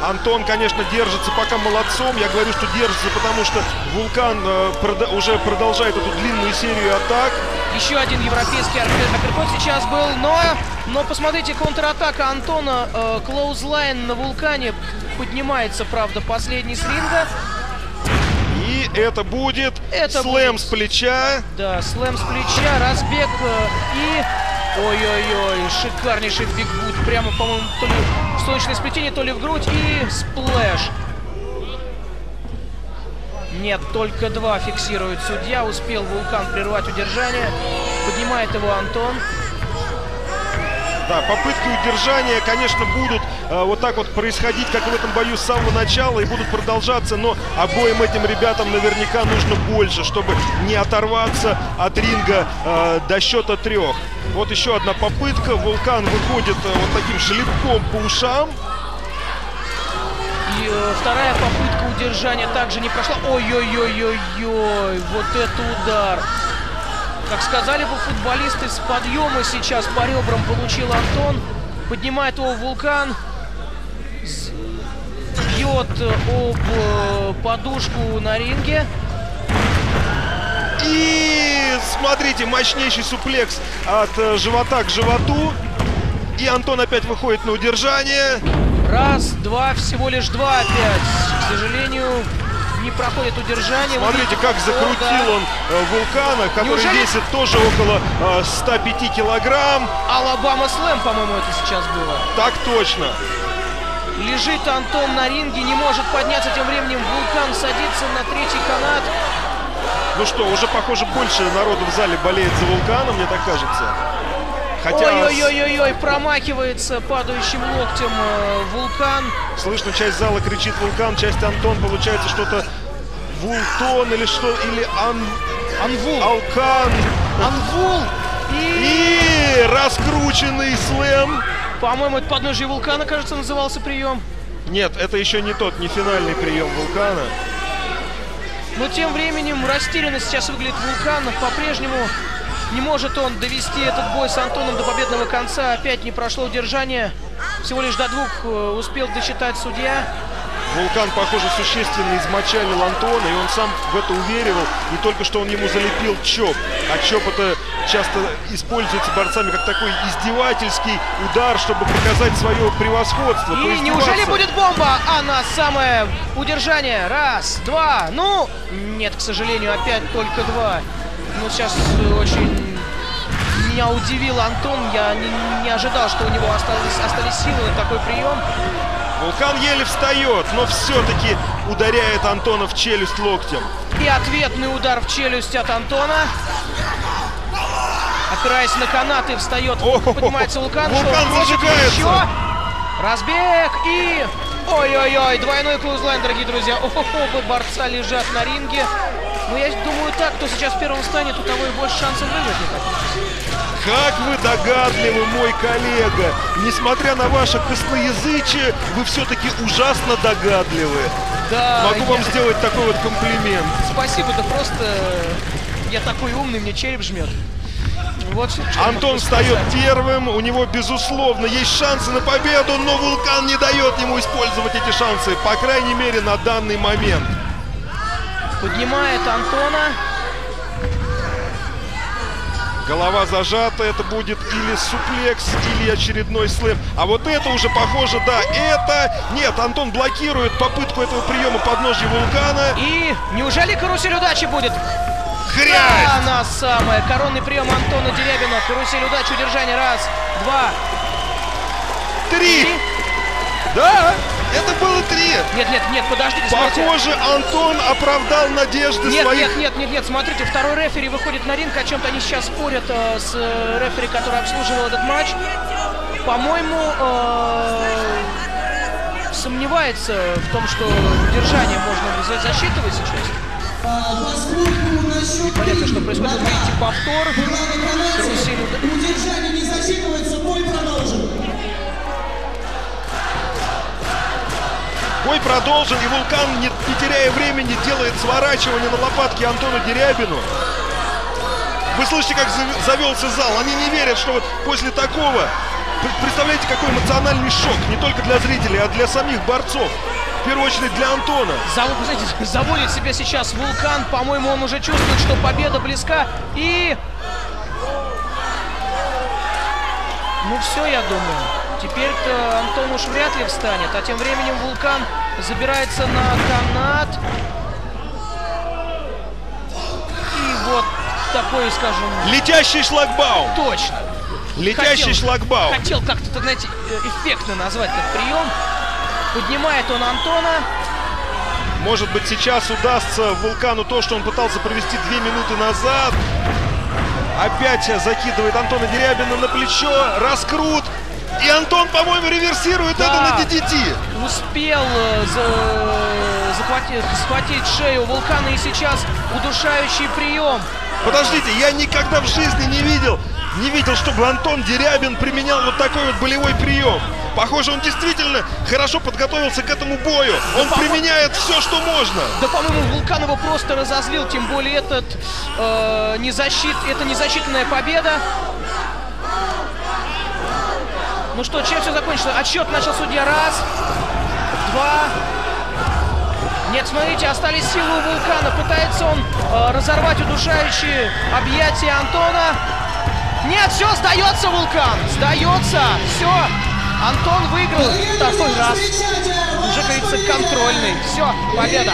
Антон, конечно, держится пока молодцом. Я говорю, что держится, потому что Вулкан э, прода- уже продолжает эту длинную серию атак. Еще один европейский аппер- апперкот сейчас был, но, но посмотрите, контратака Антона, э, клоузлайн на Вулкане поднимается, правда, последний с ринга. И это будет Это слэм будет. с плеча. Да, слэм с плеча, разбег э, и Ой-ой-ой, шикарнейший бигбут. Прямо, по-моему, то ли в солнечное сплетение, то ли в грудь. И splash. Нет, только два фиксирует судья. Успел Вулкан прервать удержание. Поднимает его Антон. Да, попытки удержания, конечно, будут э, вот так вот происходить, как в этом бою с самого начала, и будут продолжаться, но обоим этим ребятам наверняка нужно больше, чтобы не оторваться от ринга э, до счета трех. Вот еще одна попытка. Вулкан выходит э, вот таким шлепком по ушам. И э, вторая попытка удержания также не прошла. Ой-ой-ой-ой-ой, вот это удар. Как сказали бы футболисты, с подъема сейчас по ребрам получил Антон. Поднимает его вулкан. Бьет э, об э, подушку на ринге. И смотрите, мощнейший суплекс от э, живота к животу. И Антон опять выходит на удержание. Раз, два, всего лишь два опять. К сожалению, не проходит удержание. Смотрите, как закрутил он э, вулкана, который Неужели- весит тоже около э, 105 килограмм. Алабама Слэм, по-моему, это сейчас было. Так точно. Лежит Антон на ринге, не может подняться. Тем временем Вулкан садится на третий канат. Ну что, уже, похоже, больше народу в зале болеет за вулкана, мне так кажется. Хотя Ой-ой-ой-ой-ой, промахивается падающим локтем э, Вулкан. слышно, часть зала кричит вулкан, часть Антон, получается что-то Вултон или что, или Ан... Анвул. Алкан. Анвул. И, И раскрученный слэм. по-моему, это подножие Вулкана, кажется, назывался прием. Нет, это еще не тот, не финальный прием вулкана. Но тем временем растерянно сейчас выглядит Вулкан. По-прежнему не может он довести этот бой с Антоном до победного конца. Опять не прошло удержание. Всего лишь до двух э, успел досчитать судья. Вулкан, похоже, существенно измочалил Антона, и он сам в это уверивал. И только что он ему залепил чоп. А чоп это часто используется борцами как такой издевательский удар, чтобы показать свое превосходство. И неужели будет бомба? Она самое удержание. Раз, два. Ну, нет, к сожалению, опять только два. Ну, сейчас э, очень меня удивил Антон. Я не, не ожидал, что у него остались, остались силы на такой прием. Вулкан еле встает, но все-таки ударяет Антона в челюсть локтем. И ответный удар в челюсть от Антона. Опираясь на канаты, встает, поднимается Вулкан. что Вулкан хочет зажигается. еще? Разбег и... Ой-ой-ой, двойной клоузлайн, дорогие друзья. Оба борца лежат на ринге. Ну, я думаю так, кто сейчас первым станет, у того и больше шансов выиграть. так. Как вы догадливы, мой коллега! Несмотря на ваше косноязычие, вы все-таки ужасно догадливы. Да, Могу вам я- сделать такой вот комплимент. Спасибо, да просто... э, Я такой умный, мне череп жмет. Вот Антон встает первым, у него, безусловно, есть шансы на победу, но Вулкан не дает ему использовать эти шансы, по крайней мере, на данный момент. Поднимает Антона. Голова зажата, это будет или суплекс, или очередной слэм. А вот это уже похоже, да, это... Нет, Антон блокирует попытку этого приема подножья Вулкана. И неужели карусель удачи будет? Хрясь! Она самая. Коронный прием Антона Дерябина. Карусель удачи, удержание. Раз, два. Три! Да, это было три. Нет, нет, нет, подождите, смотрите. Похоже, Антон оправдал надежды Нет, своих... нет, нет, нет, нет, смотрите, второй рефери выходит на ринг, о чем-то они сейчас спорят э, с э, рефери, который обслуживал этот матч. По-моему, э, сомневается в том, что удержание можно за- засчитывать сейчас. Поскольку на счет Понятно, три что происходит. Вы видите повтор. Удержание не засчитывается, Бой продолжен, и Вулкан, не, не теряя времени, делает сворачивание на лопатки Антону Дерябину. Вы слышите, как зав- завелся зал? Они не верят, что вот после такого... Пр- Представляете, какой эмоциональный шок, не только для зрителей, а для самих борцов. В первую очередь для Антона. Зав- знаете, заводит себя сейчас вулкан. По-моему, он уже чувствует, что победа близка. И... Ну все, я думаю. Теперь-то Антон уж вряд ли встанет. А тем временем вулкан забирается на канат. И вот такой, скажем, Летящий шлагбаум. точно. Летящий хотел- шлагбаум. Хотел как-то, знаете, э, эффектно назвать этот прием. Поднимает он Антона. Может быть, сейчас удастся Вулкану то, что он пытался провести две минуты назад. Опять закидывает Антона Дерябина на плечо. Раскрут. И Антон, по-моему, реверсирует Да. это на DDT. Успел э, за- захватить, схватить шею вулкана и сейчас удушающий прием. Подождите, я никогда в жизни не видел, не видел, чтобы Антон Дерябин применял вот такой вот болевой прием. Похоже, он действительно хорошо подготовился к этому бою. Он по- применяет все, что можно. Да, по-моему, Вулкан его просто разозлил, тем более этот э, незащит, это незащитная победа. Ну что, чем все закончилось? Отсчет начал судья. Раз, два. Нет, смотрите, остались силы у Вулкана. Пытается он э, разорвать удушающие объятия Антона. Нет, все, сдается Вулкан. Сдается. Все. Антон выиграл второй раз. Уже, говорится, контрольный. Все, победа.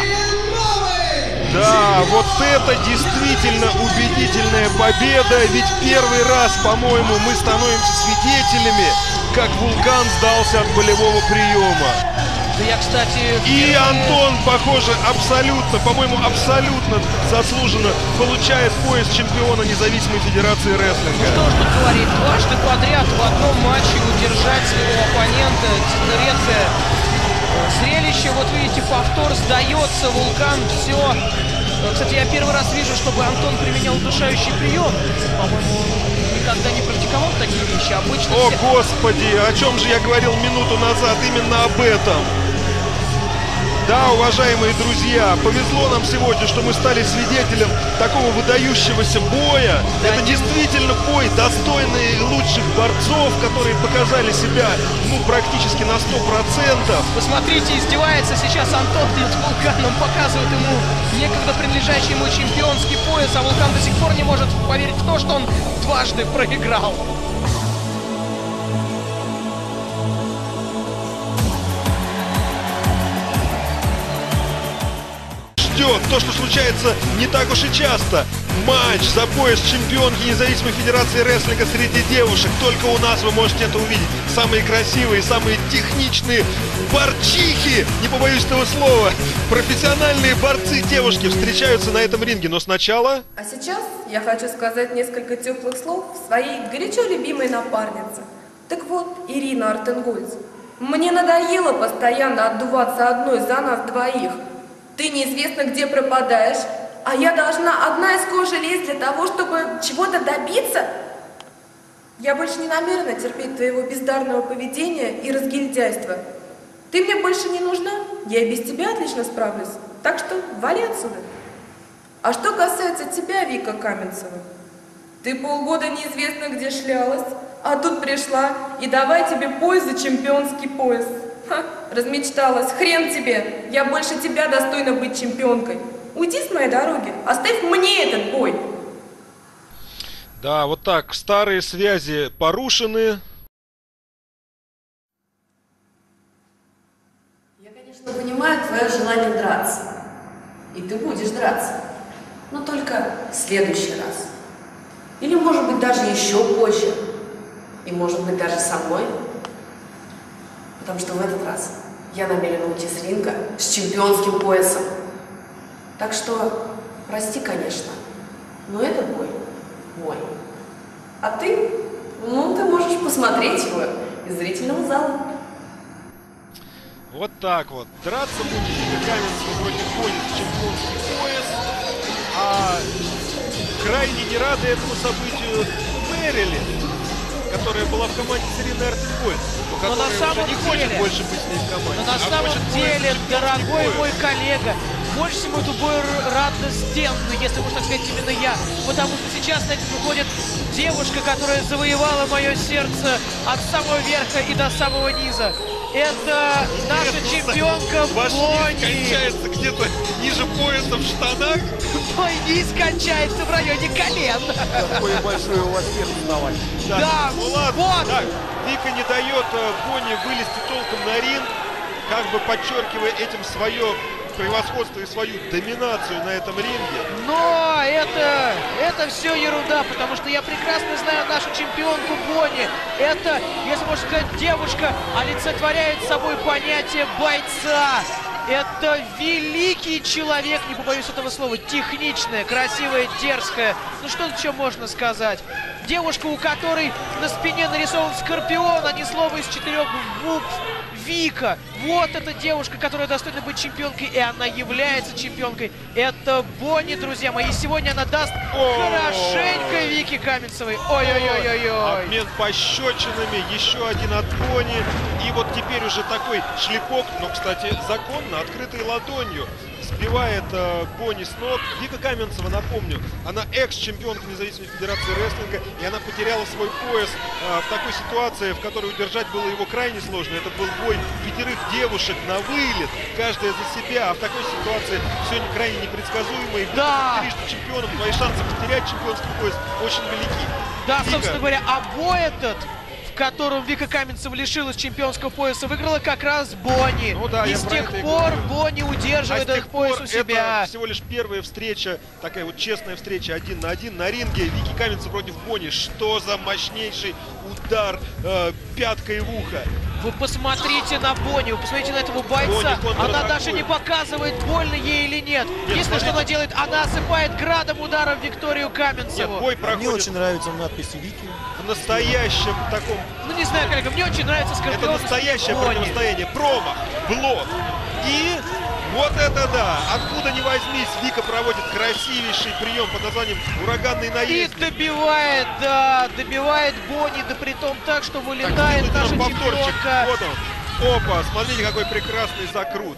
Да, вот это действительно убедительная победа. Ведь первый раз, по-моему, мы становимся свидетелями, как Вулкан сдался от болевого приема. Да я, кстати... И Антон, похоже, абсолютно, по-моему, абсолютно заслуженно получает пояс чемпиона независимой федерации рестлинга. Что ж тут говорить, дважды подряд в одном матче удержать своего оппонента, редкое зрелище. Вот видите, повтор сдается, вулкан, все. Кстати, я первый раз вижу, чтобы Антон применял удушающий прием. По-моему, Обычно О, все- Господи, о чем же я говорил минуту назад, именно об этом. Да, уважаемые друзья, повезло нам сегодня, что мы стали свидетелем такого выдающегося боя. Да, Это не- действительно бой, достойный лучших борцов, которые показали себя, ну, практически на 100%. Посмотрите, издевается сейчас Антон над Вулканом, показывает ему некогда принадлежащий ему чемпионский пояс, а Вулкан до сих пор не может поверить в то, что он дважды проиграл. Ждет то, что случается не так уж и часто. Матч за пояс чемпионки независимой федерации рестлинга среди девушек. Только у нас вы можете это увидеть. Самые красивые, самые техничные борчихи, не побоюсь этого слова, профессиональные борцы девушки встречаются на этом ринге. Но сначала... А сейчас я хочу сказать несколько теплых слов своей горячо любимой напарнице. Так вот, Ирина Артенгольц, мне надоело постоянно отдуваться одной за нас двоих. Ты неизвестно где пропадаешь, а я должна одна из кожи лезть для того, чтобы чего-то добиться? Я больше не намерена терпеть твоего бездарного поведения и разгильдяйства. Ты мне больше не нужна, я и без тебя отлично справлюсь. Так что вали отсюда. А что касается тебя, Вика Каменцева, ты полгода неизвестно где шлялась, а тут пришла и давай тебе пояс за чемпионский пояс. Ха, размечталась, хрен тебе, я больше тебя достойна быть чемпионкой. Уйди с моей дороги, оставь мне этот бой. Да, вот так, старые связи порушены. Я, конечно, понимаю твое желание драться. И ты будешь драться. Но только в следующий раз. Или, может быть, даже еще позже. И, может быть, даже со мной. Потому что в этот раз я намерена уйти с ринга с чемпионским поясом. Так что, прости, конечно, но этот бой мой. А ты, ну, ты можешь посмотреть его из зрительного зала. Вот так вот. Драться будет Вика Каменцева против Кони за чемпионский пояс. А крайне не рады этому событию Мэрилин, которая была в команде с Ириной Артенгольц, Но на самом не деле- хочет больше быть с ней в команде. Но на а самом деле, дорогой пояс. мой коллега, больше всего этот бой р- радостен, если можно так сказать именно я. Потому что сейчас на это выходит девушка, которая завоевала мое сердце от самого верха и до самого низа. Это наша Это чемпионка Ваш низ Бонни. кончается где-то ниже пояса в штанах. Мой низ кончается в районе колен. Какое большое у вас сердце давай. Да, ну ладно. вот. Так, Вика не дает э, Бонни вылезти толком на ринг, как бы подчеркивая этим свое превосходство и свою доминацию на этом ринге. Но это, это все ерунда, потому что я прекрасно знаю нашу чемпионку Бонни. Это, если можно сказать, девушка олицетворяет собой понятие бойца. Это великий человек, не побоюсь этого слова, техничная, красивая, дерзкая. Ну что еще можно сказать? Девушка, у которой на спине нарисован скорпион, а не слово из четырех букв. Вика. Вот эта девушка, которая достойна быть чемпионкой, и она является чемпионкой. Это Бонни, друзья мои. И сегодня она даст хорошенько Вики Каменцевой. Ой-ой-ой-ой-ой. Обмен пощечинами, еще один от Бонни. И вот теперь уже такой шлепок, но, кстати, законно, открытой ладонью. Сбивает э, Бонни с ног. Вика Каменцева, напомню, она экс-чемпионка независимой федерации рестлинга, и она потеряла свой пояс э, в такой ситуации, в которой удержать было его крайне сложно. Это был бой пятерых девушек на вылет, каждая за себя. А в такой ситуации все крайне непредсказуемо. И Да. трижды чемпионом, твои шансы потерять чемпионский пояс очень велики. Да, Вика, собственно говоря, а бой этот, котором Вика Каменцева лишилась чемпионского пояса, выиграла как раз Бонни. Ну да, и с тех пор. Бонни А удерживает тех этот пояс у себя. это всего лишь первая встреча, такая вот честная встреча один на один на ринге. Вики Каменцев против Бонни. Что за мощнейший удар э, пяткой в ухо. Вы посмотрите на Бонни, вы посмотрите на этого бойца. Бонни. Она даже не показывает, больно ей или нет. Единственное, смотрите. что она делает, она осыпает градом ударов Викторию Нет, Каменцеву. бой А Мне проходит очень нравится надпись Вики. в настоящем таком... Ну не знаю, коллега, мне очень нравится Это скорпион. настоящее Бонни. противостояние. Промах, блок. И вот это да! Откуда ни возьмись, Вика проводит красивейший прием под названием «Ураганный И наезд». добивает, да, добивает Бонни, да при том так, что Так, вылетает сделайте наша чемпионка. Вот он. Опа, смотрите, какой прекрасный закрут.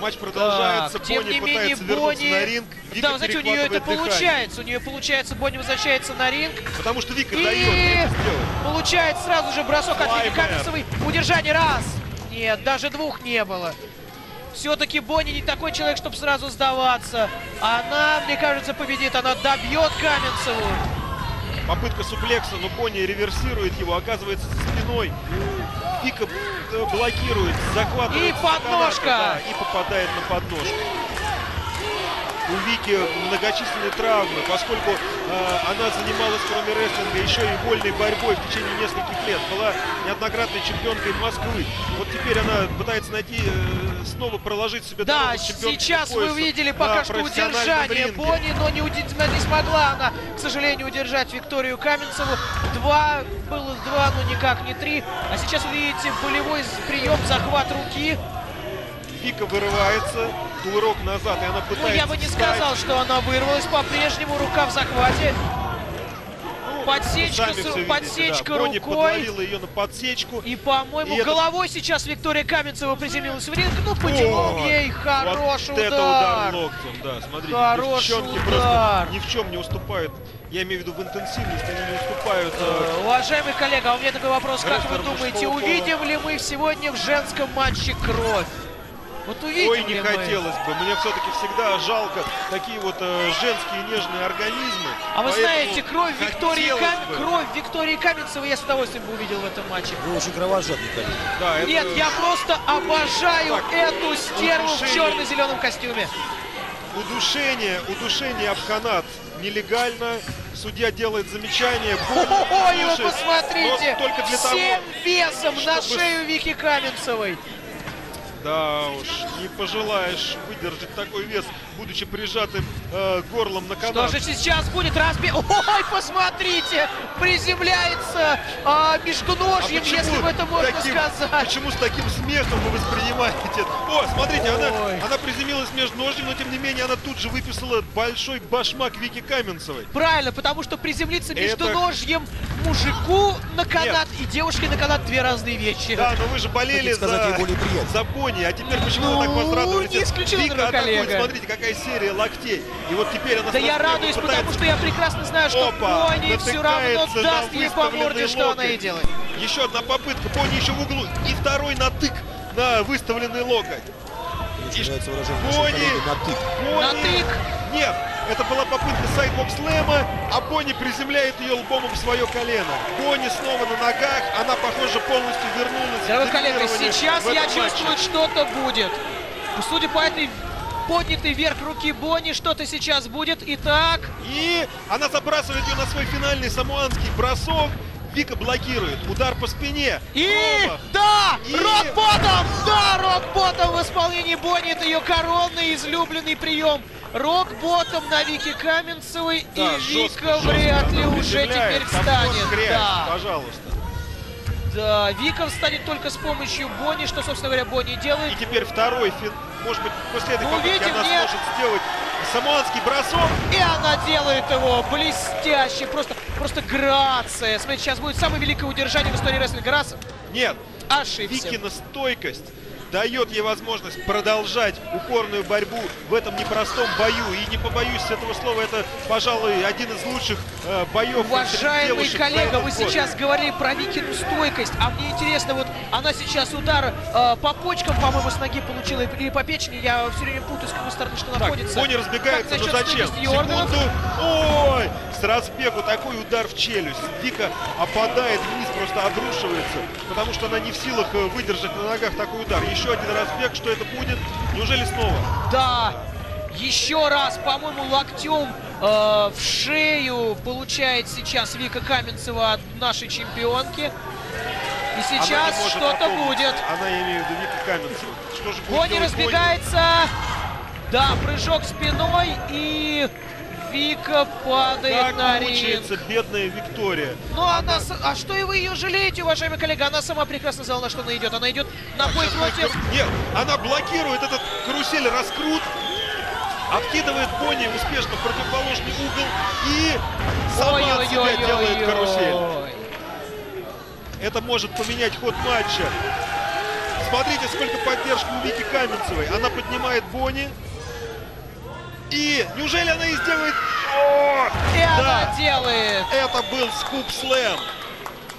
Матч продолжается, Так, тем Бонни не менее, пытается вернуться Бонни... на ринг. Вика да, вы знаете, у нее это дыхание. получается. У нее получается, Бонни возвращается на ринг. Потому что Вика И дает получает сразу же бросок от Вики. Каменцевой. Удержание раз. Нет, даже двух не было. Все-таки Бонни не такой человек, чтобы сразу сдаваться. Она, мне кажется, победит. Она добьет Каменцеву. Попытка суплекса, но Бонни реверсирует его, оказывается спиной. Вика э, блокирует, захватывает. И подножка. Да, и попадает на подножку. У Вики многочисленные травмы, поскольку э, она занималась, кроме рестлинга, еще и вольной борьбой в течение нескольких лет. Была неоднократной чемпионкой Москвы. Вот теперь она пытается найти, э, снова проложить себе Да, сейчас вы увидели пока что удержание ринге. Бонни, но не, уди- не смогла она, к сожалению, удержать Викторию Каменцеву. Два, было два, но никак не три. А сейчас вы видите болевой прием, захват руки. Вика вырывается, кувырок назад, и она Ну, пытается я бы не встать. сказал, что она вырвалась. По-прежнему рука в захвате. Подсечка, Сами с- подсечка да. Рукой. подловила ее на подсечку. И, по-моему, это- головой сейчас Виктория Каменцева приземлилась в ринг. Ну, потянул О, ей хороший вот удар. это удар локтем, да, смотрите, Хороший девчонки удар. просто ни в чем не уступают. Я имею в виду в интенсивности, они не уступают. э, Уважаемый коллега, а у меня такой вопрос. Как вы думаете, увидим ли мы сегодня в женском матче кровь? Вот увидим Ой, не ли мы? хотелось бы. Мне все-таки всегда жалко такие вот э, женские нежные организмы. А вы знаете, кровь Виктории, хотелось Кам- кровь Виктории Каменцевой я с удовольствием бы увидел в этом матче. Вы очень кровожадный, коллега. Да, это- Нет, я просто обожаю Так, эту стерву в черно-зеленом костюме. Удушение, удушение об канат нелегально. Судья делает замечание. Ой, вы посмотрите! но только для того, Всем весом на чтобы- шею Вики Каменцевой. Да уж, не пожелаешь выдержать такой вес, будучи прижатым э, горлом на Что канат. же сейчас будет? Разби... Ой, посмотрите! Приземляется а, междуножьем, почему если бы это можно таким- сказать. Почему с таким смехом вы воспринимаете? О, смотрите, она, Ой. она приземлилась между ножем, но тем не менее она тут же выписала большой башмак Вики Каменцевой. Правильно, потому что приземлиться Это- между ножьем мужику на канат и девушке на канат две разные вещи. Да, но вы же болели сказать, за, за Бонни, а теперь почему вы так Ну, возрадовались? не исключено, Вика атакует, коллега. смотрите, какая серия локтей. И вот теперь она Да я радуюсь, потому пытается- что я прекрасно знаю, что Опа, Бонни все равно даст ей по морде, что она и делает. Еще одна попытка, Бонни еще в углу. И второй натык на выставленный локоть. Мне нравится выражение коллеги «натык». Бонни- Натык. Нет, это была попытка сайдбок слэма, а Бонни приземляет ее лбом об свое колено. Бонни снова на ногах, она, похоже, полностью вернулась. Дорогой коллега, сейчас в я матче. чувствую, что-то будет. Судя по этой поднятой вверх руки Бонни, что-то сейчас будет. Итак, И она забрасывает ее на свой финальный самуанский бросок. Вика блокирует. Удар по спине. И Промах. да, И- рок-ботом, да, рок-ботом в исполнении Бонни, это ее коронный излюбленный прием. Рок-ботом на Вике Каменцевой, Да, и жестко, Вика жестко вряд ли уже теперь встанет. Да, Пожалуйста. Да, Вика встанет только с помощью Бонни, что, собственно говоря, Бонни делает. И теперь второй фин. Может быть, после этой Ну, попытки видим, она нет. сможет сделать самуанский бросок. И она делает его блестяще, просто, просто грация. Смотрите, сейчас будет самое великое удержание в истории рестлинга. Раз, Нет, ошибся. Викина стойкость дает ей возможность продолжать упорную борьбу в этом непростом бою. И не побоюсь этого слова, это, пожалуй, один из лучших э, боев. Уважаемый коллега, вы год. сейчас говорили про Викину стойкость, а мне интересно, вот она сейчас удар э, по почкам, по-моему, с ноги получила или по печени, я все время путаю, с какой стороны что Так, находится. Бонни разбегается, но зачем? Секунду. Ой! С разбегу такой удар в челюсть. Вика опадает вниз, просто обрушивается, потому что она не в силах э, выдержать на ногах такой удар. Еще один разбег, что это будет? Неужели снова? Да, еще раз, по-моему, локтем э, в шею получает сейчас Вика Каменцева от нашей чемпионки. И сейчас что-то будет. Она, я имею в виду Вика Каменцева. Что же будет делать разбегается. Да, прыжок спиной и Вика падает Как на ринг. бедная Виктория. Ну она, с- а что и вы ее жалеете, уважаемый коллега? Она сама прекрасно знала, на что она идет. Она идет на бой Сейчас против... мы- Нет, она блокирует этот карусель раскрут, откидывает Бонни успешно в противоположный угол и сама от себя делает карусель. Ой-ой-ой-ой. Это может поменять ход матча. Смотрите, сколько поддержки у Вики Каменцевой. Она поднимает Бонни. И неужели она и сделает... О, И да, она делает. это был скуп слэм.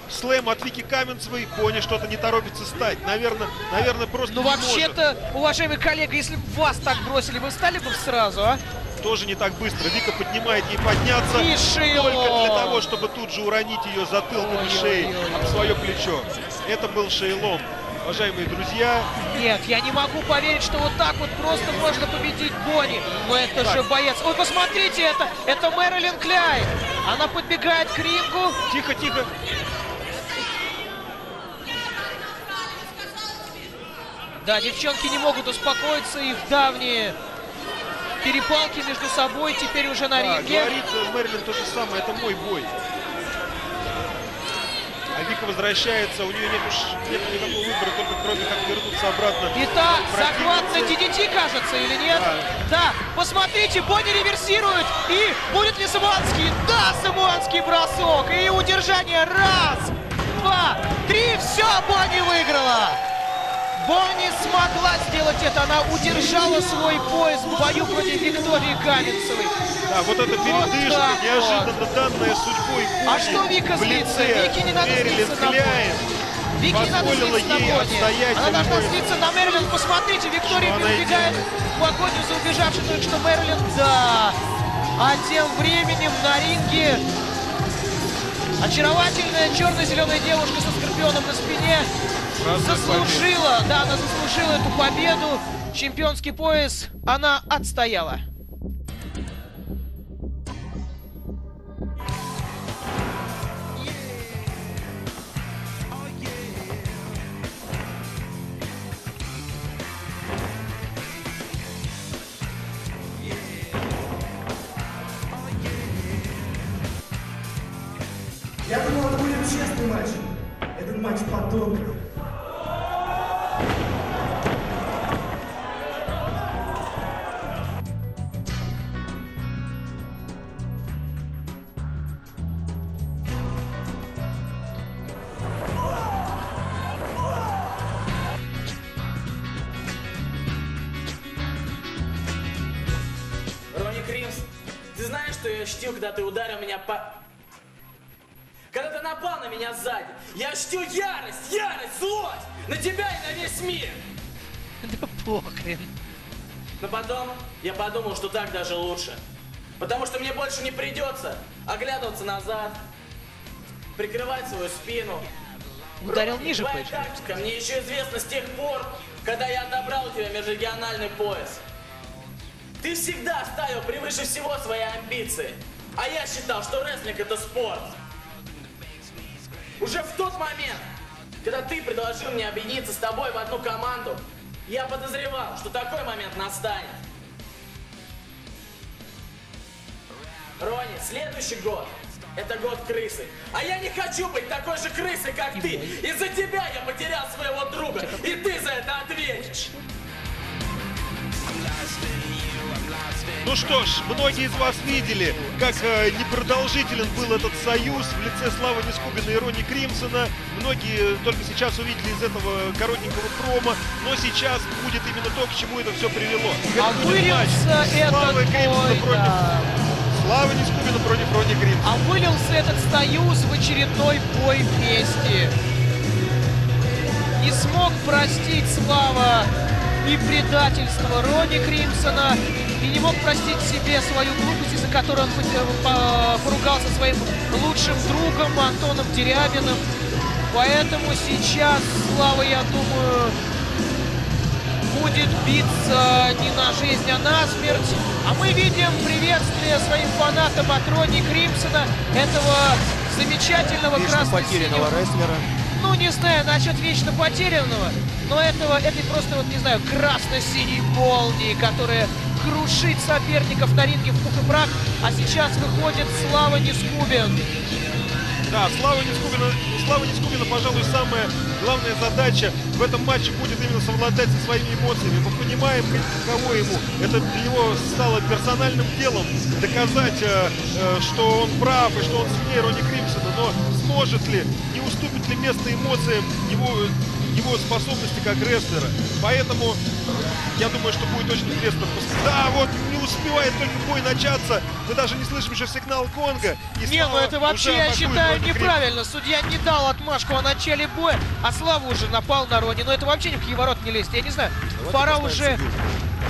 Слэм от Вики Каменцевой. Бонни что-то не торопится стать. Наверное, наверное просто Ну вообще-то, уважаемый коллега, если бы вас так бросили, вы встали бы сразу, а? Тоже не так быстро. Вика поднимает ей подняться. И. Только для того, чтобы тут же уронить ее затылком и шеей об свое плечо. Это был Шейлом. Уважаемые друзья, Нет, я не могу поверить, что вот так вот просто можно победить Бонни. Но это же боец. Ой, посмотрите, это, это Мэрилин Кляйн. Она подбегает к рингу. тихо, тихо. Да, девчонки не могут успокоиться, их давние перепалки между собой теперь уже на Да, ринге. говорит э, Мэрилин то же самое, это мой бой. А Вика возвращается, у нее нет уж нет никакого выбора, только кроме как вернуться обратно. Итак, к захват противнице. DDT, кажется, или нет? Да. Да, посмотрите, Бонни реверсирует. И будет ли самуанский? Да, самуанский бросок. И удержание. Раз, два, три. Все, Бонни выиграла. Бонни смогла сделать это. Она удержала свой пояс в бою против Виктории Каменцевой. Да, вот эта передышка, вот. неожиданно данная судьбой А Бонни что Вика злится? Вике не надо Мэрилин злиться на Кляйн Вики не надо злиться на Бонни. Она должна злиться на Мэрилин. Посмотрите, Виктория перебегает в погоню за убежавшей только что Мэрилин. Да. А тем временем на ринге очаровательная черно-зеленая девушка со скорпионом на спине Празднует заслужила, да, она заслужила эту победу. Чемпионский пояс она отстояла. Я думал, это будет честный матч. Этот матч подобный. Ронни Кримс, ты знаешь, что я ощутил, когда ты ударил меня по... меня сзади, я ощутил ярость, ярость, злость на тебя и на весь мир. Да похрен. Но потом я подумал, что так даже лучше. Потому что мне больше не придется оглядываться назад, прикрывать свою спину Ударил ниже Пейдж. Ко мне еще известно с тех пор, когда я отобрал у тебя межрегиональный пояс. Ты всегда ставил превыше всего свои амбиции. А я считал, что рестлинг это спорт. Уже в тот момент, когда ты предложил мне объединиться с тобой в одну команду, я подозревал, что такой момент настанет. Ронни, следующий год – это год крысы. А я не хочу быть такой же крысой, как ты. Из-за тебя я потерял своего друга, и ты за это ответишь. Ну что ж, многие из вас видели, как э, непродолжителен был этот союз в лице Славы Нескубина и Рони Кримсона. Многие только сейчас увидели из этого коротенького промо, но сейчас будет именно то, к чему это все привело. А Это будет матч вылился этот Славы Кримсона против... да. Слава Нескубина против Рони Кримсона. А вылился этот союз в очередной бой мести. Не смог простить Слава и предательство Рони Кримсона, и не мог простить себе свою глупость, из-за которой он поругался своим лучшим другом Антоном Дерябиным. Поэтому сейчас Слава, я думаю, будет биться не на жизнь, а на смерть. А мы видим приветствие своим фанатам от Рони Кримсона, этого замечательного Вечно красно потерянного рестлера. ну, не знаю, насчет вечно потерянного, но этого, этой просто, вот, не знаю, красно-синей молнии, которая крушит соперников на ринге в пух и прах, а сейчас выходит Слава Нескубин. Да, Слава Нескубина, Слава Нескубина, пожалуй, самая главная задача в этом матче будет именно совладать со своими эмоциями. Мы понимаем, каково ему. Это для него стало персональным делом доказать, э, э, что он прав и что он сильнее Рони Кримсона. Но сможет ли, не уступит ли место эмоциям его, его способности как рестлера. Поэтому я думаю, что будет очень интересно. Да, вот не успевает только бой начаться. Мы даже не слышим еще сигнал Конга. И Не, ну это вообще, я считаю, неправильно. Судья не дал отмашку о начале боя, а Слава уже напал на Рони. Но это вообще ни в какие ворота не лезть. Я не знаю, Давайте пора уже...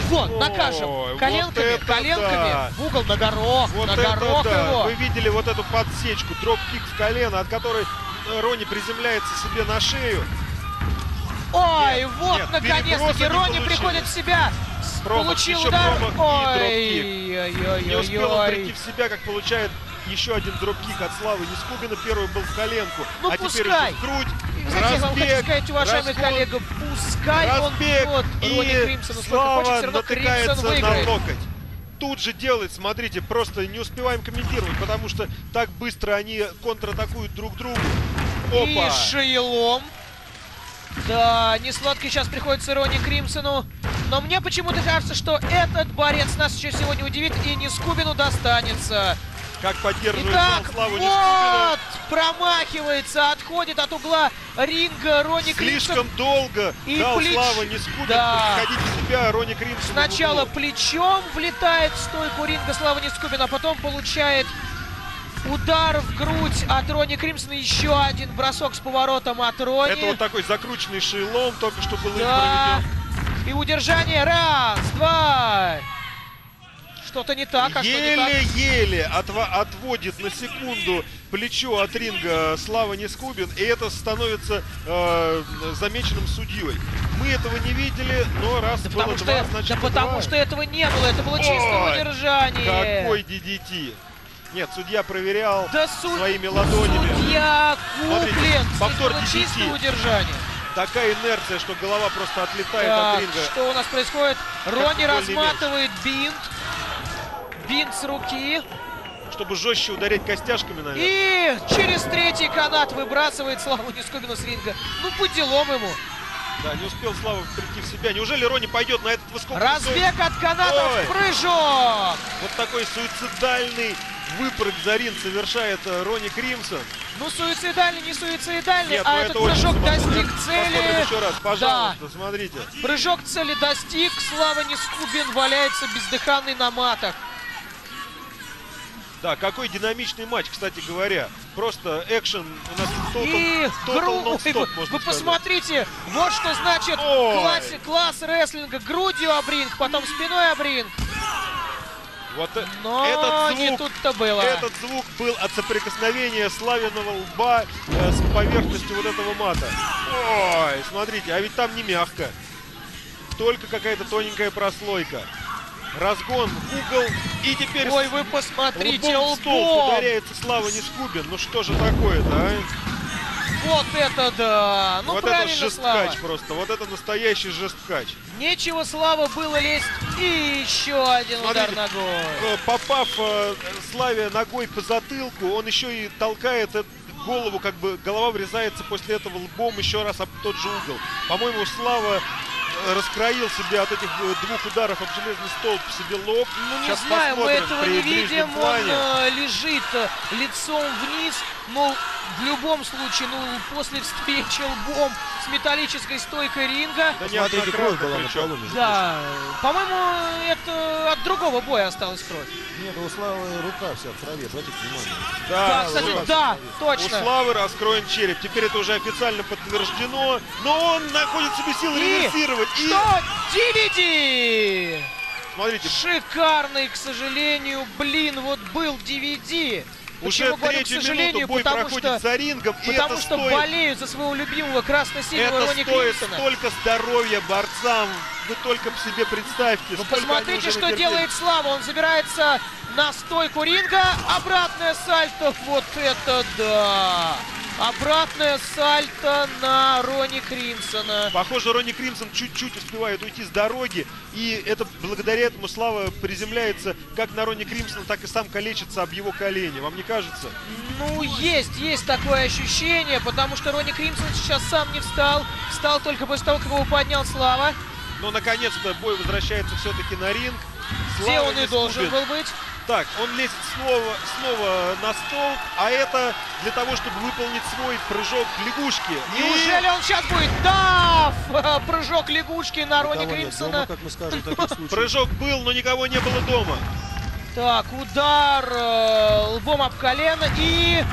Вот, накажем. Ой, вот коленками, коленками, да. в угол, на горох, Вот на горох да. его. Вы видели вот эту подсечку, dropkick в колено, от которой э, Рони приземляется себе на шею. Ой, Нет, вот наконец-таки не Рони приходит в себя. Промах, Получил удар. промах и Ой, ой, Не успел он прийти в себя, как получает еще один dropkick от Славы Нескубина. Первый был в коленку, Ну, а теперь пускай. уже в грудь. Знаете, я вам хочу Разбег, сказать, уважаемый разгон, коллега, пускай он разбег, бьет Рони и Кримсона сколько Слава хочет, все равно Кримсон натыкается на локоть. Тут же делает, смотрите, просто не успеваем комментировать, потому что так быстро они контратакуют друг друга. И Опа! шеелом. Да, не сладко сейчас приходится Рони Кримсону. Но мне почему-то кажется, что этот борец нас еще сегодня удивит и не Скубину достанется. Как поддерживает Итак, Славу Нескубина. вот, промахивается, отходит от угла ринга Рони Кримсон. Слишком долго И дал плеч- Слава Нескубин Да. приходить в себя, Рони Кримсон. Сначала плечом влетает в стойку ринга Слава Нескубин, а потом получает удар в грудь от Рони Кримсона. Еще один бросок с поворотом от Рони. Это вот такой закрученный шейлом, только что был Да. И удержание. Раз, два. Что-то не так, а? Еле-еле отва- отводит на секунду плечо от ринга Слава Нескубин, и это становится э, замеченным судьей. Мы этого не видели, но раз было Потому два, что, значит да потому два. что этого не было. Это было чистое Ой, удержание. Какой DDT! Нет, судья проверял Да суд- своими ладонями. Судья Смотрите, куплен. повтор Здесь было DDT. чистое удержание. Такая инерция, что голова просто отлетает Так, от ринга. что у нас происходит? Рони футбольный разматывает бинт. Бинт с руки. Чтобы жестче ударить костяшками, наверное. И через третий канат выбрасывает Славу Нескубину с ринга. Ну, по делам ему. Да, не успел Слава прийти в себя. Неужели Рони пойдет на этот высокий Разбег от канатов, Ой. прыжок. Вот такой суицидальный выпрыг за ринг совершает э, Рони Кримсон. Ну, суицидальный, не суицидальный, Нет, а ну этот это прыжок достиг Посмотрим цели. еще раз, пожалуйста, смотрите. Прыжок цели достиг. Слава Нескубин валяется бездыханный на матах. Да, какой динамичный матч, кстати говоря. Просто экшен у нас total, И total гру- non-stop, вы, сказать. посмотрите, вот что значит класс, класс рестлинга. Грудью об ринг, потом спиной об ринг. Вот э- Но этот не звук, тут-то было. Этот звук был от соприкосновения славяного лба э, с поверхностью вот этого мата. Ой, смотрите, а ведь там не мягко. Только какая-то тоненькая прослойка. Разгон в угол. И теперь Ой, вы посмотрите, лбом лбом! ударяется Слава Нескубин. Ну что же такое-то, а? Вот это да! Ну вот это правильно, Слава. жесткач просто. Вот это настоящий жесткач. Нечего Слава было лезть. И еще один удар Смотрите, ногой. Э, Попав э, Славе ногой по затылку, он еще и толкает голову, как бы голова врезается после этого лбом еще раз об тот же угол. По-моему, Слава э, раскроил себе от этих э, двух ударов об железный столб себе лоб. Ну не Сейчас знаю, мы этого не видим. Он э, лежит лицом вниз, но в любом случае, ну после встречи лбом с металлической стойкой ринга. Да Смотрите, кровь была на полу. Да, по-моему, это от другого боя осталась кровь. Нет, у Славы рука вся в траве, обратите внимание. Да, Да, кстати, да, У точно. Славы раскроен череп. Теперь это уже официально подтверждено. Но он находит себе силы И реверсировать. И Что? DVD! смотрите, Шикарный, к сожалению, блин, вот был DVD. Уже Почему говорю, к сожалению, бой потому что, за рингом. потому что стоит болею за своего любимого красно-синего Рони стоит столько здоровья борцам. Вы только себе представьте. Ну, посмотрите, что делает Слава. Он забирается на стойку ринга. Обратное сальто. Вот это да! Обратное сальто на Рони Кримсона. Похоже, Ронни Кримсон чуть-чуть успевает уйти с дороги, и это благодаря этому Слава приземляется как на Ронни Кримсона, так и сам калечится об его колени. Вам не кажется? Ну, есть, есть такое ощущение, потому что Рони Кримсон сейчас сам не встал. Встал только после того, как его поднял Слава. Но наконец-то бой возвращается все-таки на ринг. Где Слава он и должен был быть. Так, он лезет снова, снова на стол, а это для того, чтобы выполнить свой прыжок лягушки. И- Неужели он сейчас будет? Да! Ф- Прыжок лягушки на Рони Кримсона. Прыжок был, но никого не было дома. Так, удар э, лбом об колено и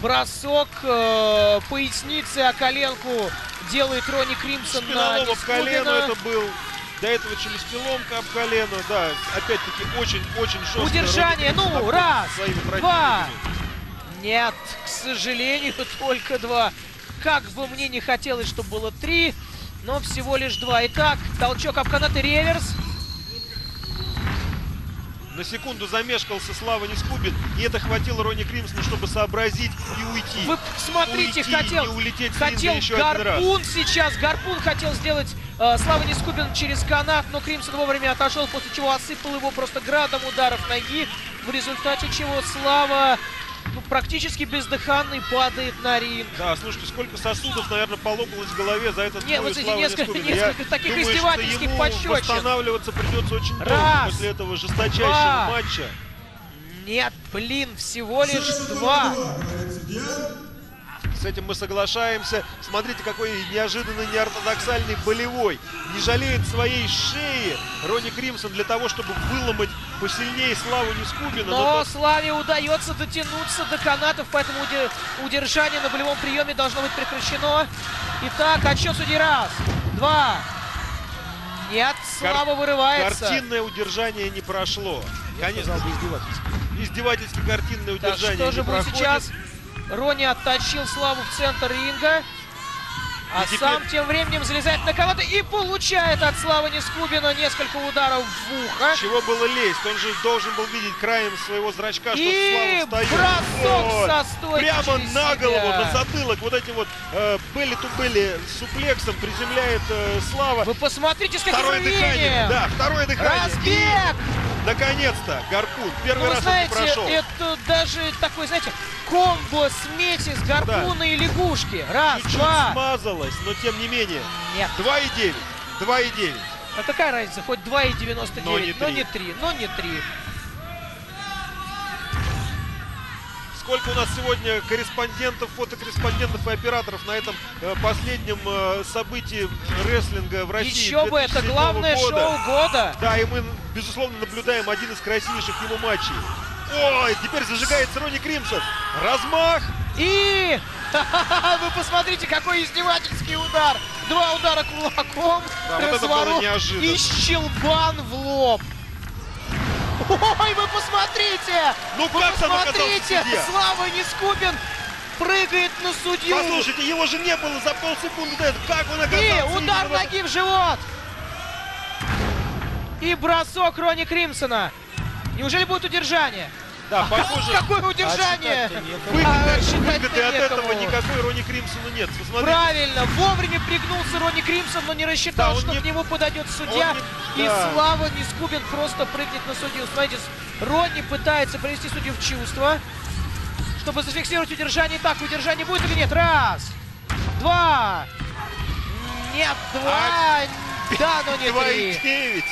бросок э, поясницы о коленку делает Рони Кримсон на Спинолом об колено это был. До этого челюстеломка об колено, да. Опять-таки очень-очень жестко. Удержание, ну, раз, два. Нет, к сожалению, только два. Как бы мне не хотелось, чтобы было три, но всего лишь два. Итак, толчок об канат и реверс. На секунду замешкался Слава Нескубин, и это хватило Ронни Кримсону, чтобы сообразить и уйти. Вы смотрите, Уйти, хотел, не улететь хотел еще гарпун сейчас. Гарпун хотел сделать э, Слава Нескубин через канат, но Кримсон вовремя отошел, после чего осыпал его просто градом ударов ноги, в результате чего Слава ну, практически бездыханный падает на ринг. Да, слушайте, сколько сосудов, наверное, полопалось в голове за этот Не, бой вот эти несколько- несколько Я таких думаю, издевательских пощечин. восстанавливаться придется очень долго Раз, после этого жесточайшего два. матча. Нет, блин, всего лишь два. С этим мы соглашаемся. Смотрите, какой неожиданный, неортодоксальный болевой. Не жалеет своей шеи Ронни Кримсон для того, чтобы выломать посильнее Славу Нескубина. Но тот- Славе удается дотянуться до канатов, поэтому уде- удержание на болевом приеме должно быть прекращено. Итак, отсчет судей раз, два. Нет, кар- Слава вырывается. Картинное удержание не прошло. Конечно, Сказал бы издевательски. издевательски картинное Так, удержание что же не будет проходит. сейчас? Рони оттащил Славу в центр ринга. А И теперь- сам тем временем залезает на кого-то и получает от Славы Нескубина несколько ударов в ухо. Чего было лезть? Он же должен был видеть краем своего зрачка, что И Слава встает. бросок Вот. со стойки Прямо на себя. голову, на затылок. Вот этим вот э, белли-ту-белли суплексом приземляет э, Слава. Вы посмотрите, с каким Второе дыхание. рвением. Да, второе дыхание. Разбег! И, наконец-то, гарпун. Первый Ну, раз знаете, он прошел. это даже такой, знаете, комбо смеси с гарпуна и лягушки. Раз, Чуть-чуть два. смазалось, но тем не менее. Нет. 2,9. 2,9. А какая разница? Хоть 2,99, Но не но три. не 3, но не 3. Сколько у нас сегодня корреспондентов, фотокорреспондентов и операторов на этом э, последнем э, событии рестлинга в России. Еще бы, это 2007 главное года. шоу года. Да, и мы, безусловно, наблюдаем один из красивейших его матчей. Ой, теперь зажигается Ронни Кримсон. Размах. И вы посмотрите, какой издевательский удар. Два удара кулаком, Да, вот разворот неожиданно. и щелбан в лоб. Ой, вы посмотрите! Ну Вы как посмотрите! Слава Нескубин прыгает на судью. Послушайте, его же не было за полсекунды до этого. Как он И оказался? удар именно в ноги в живот. И бросок Ронни Кримсона. Неужели будет удержание? Да, А похоже. Какое удержание? Выгоды, А, выгоды от некому. этого никакой Ронни Кримсону нет. Посмотрите. Правильно, вовремя пригнулся Ронни Кримсон, но не рассчитал, Да, что не- к нему подойдет судья. не- И да. Слава Нискубин просто прыгнет на судью. Смотрите, Ронни пытается привести судью в чувство, чтобы зафиксировать удержание. Так, удержание будет или нет? Раз, два, нет, два, да, но не три. 2,9.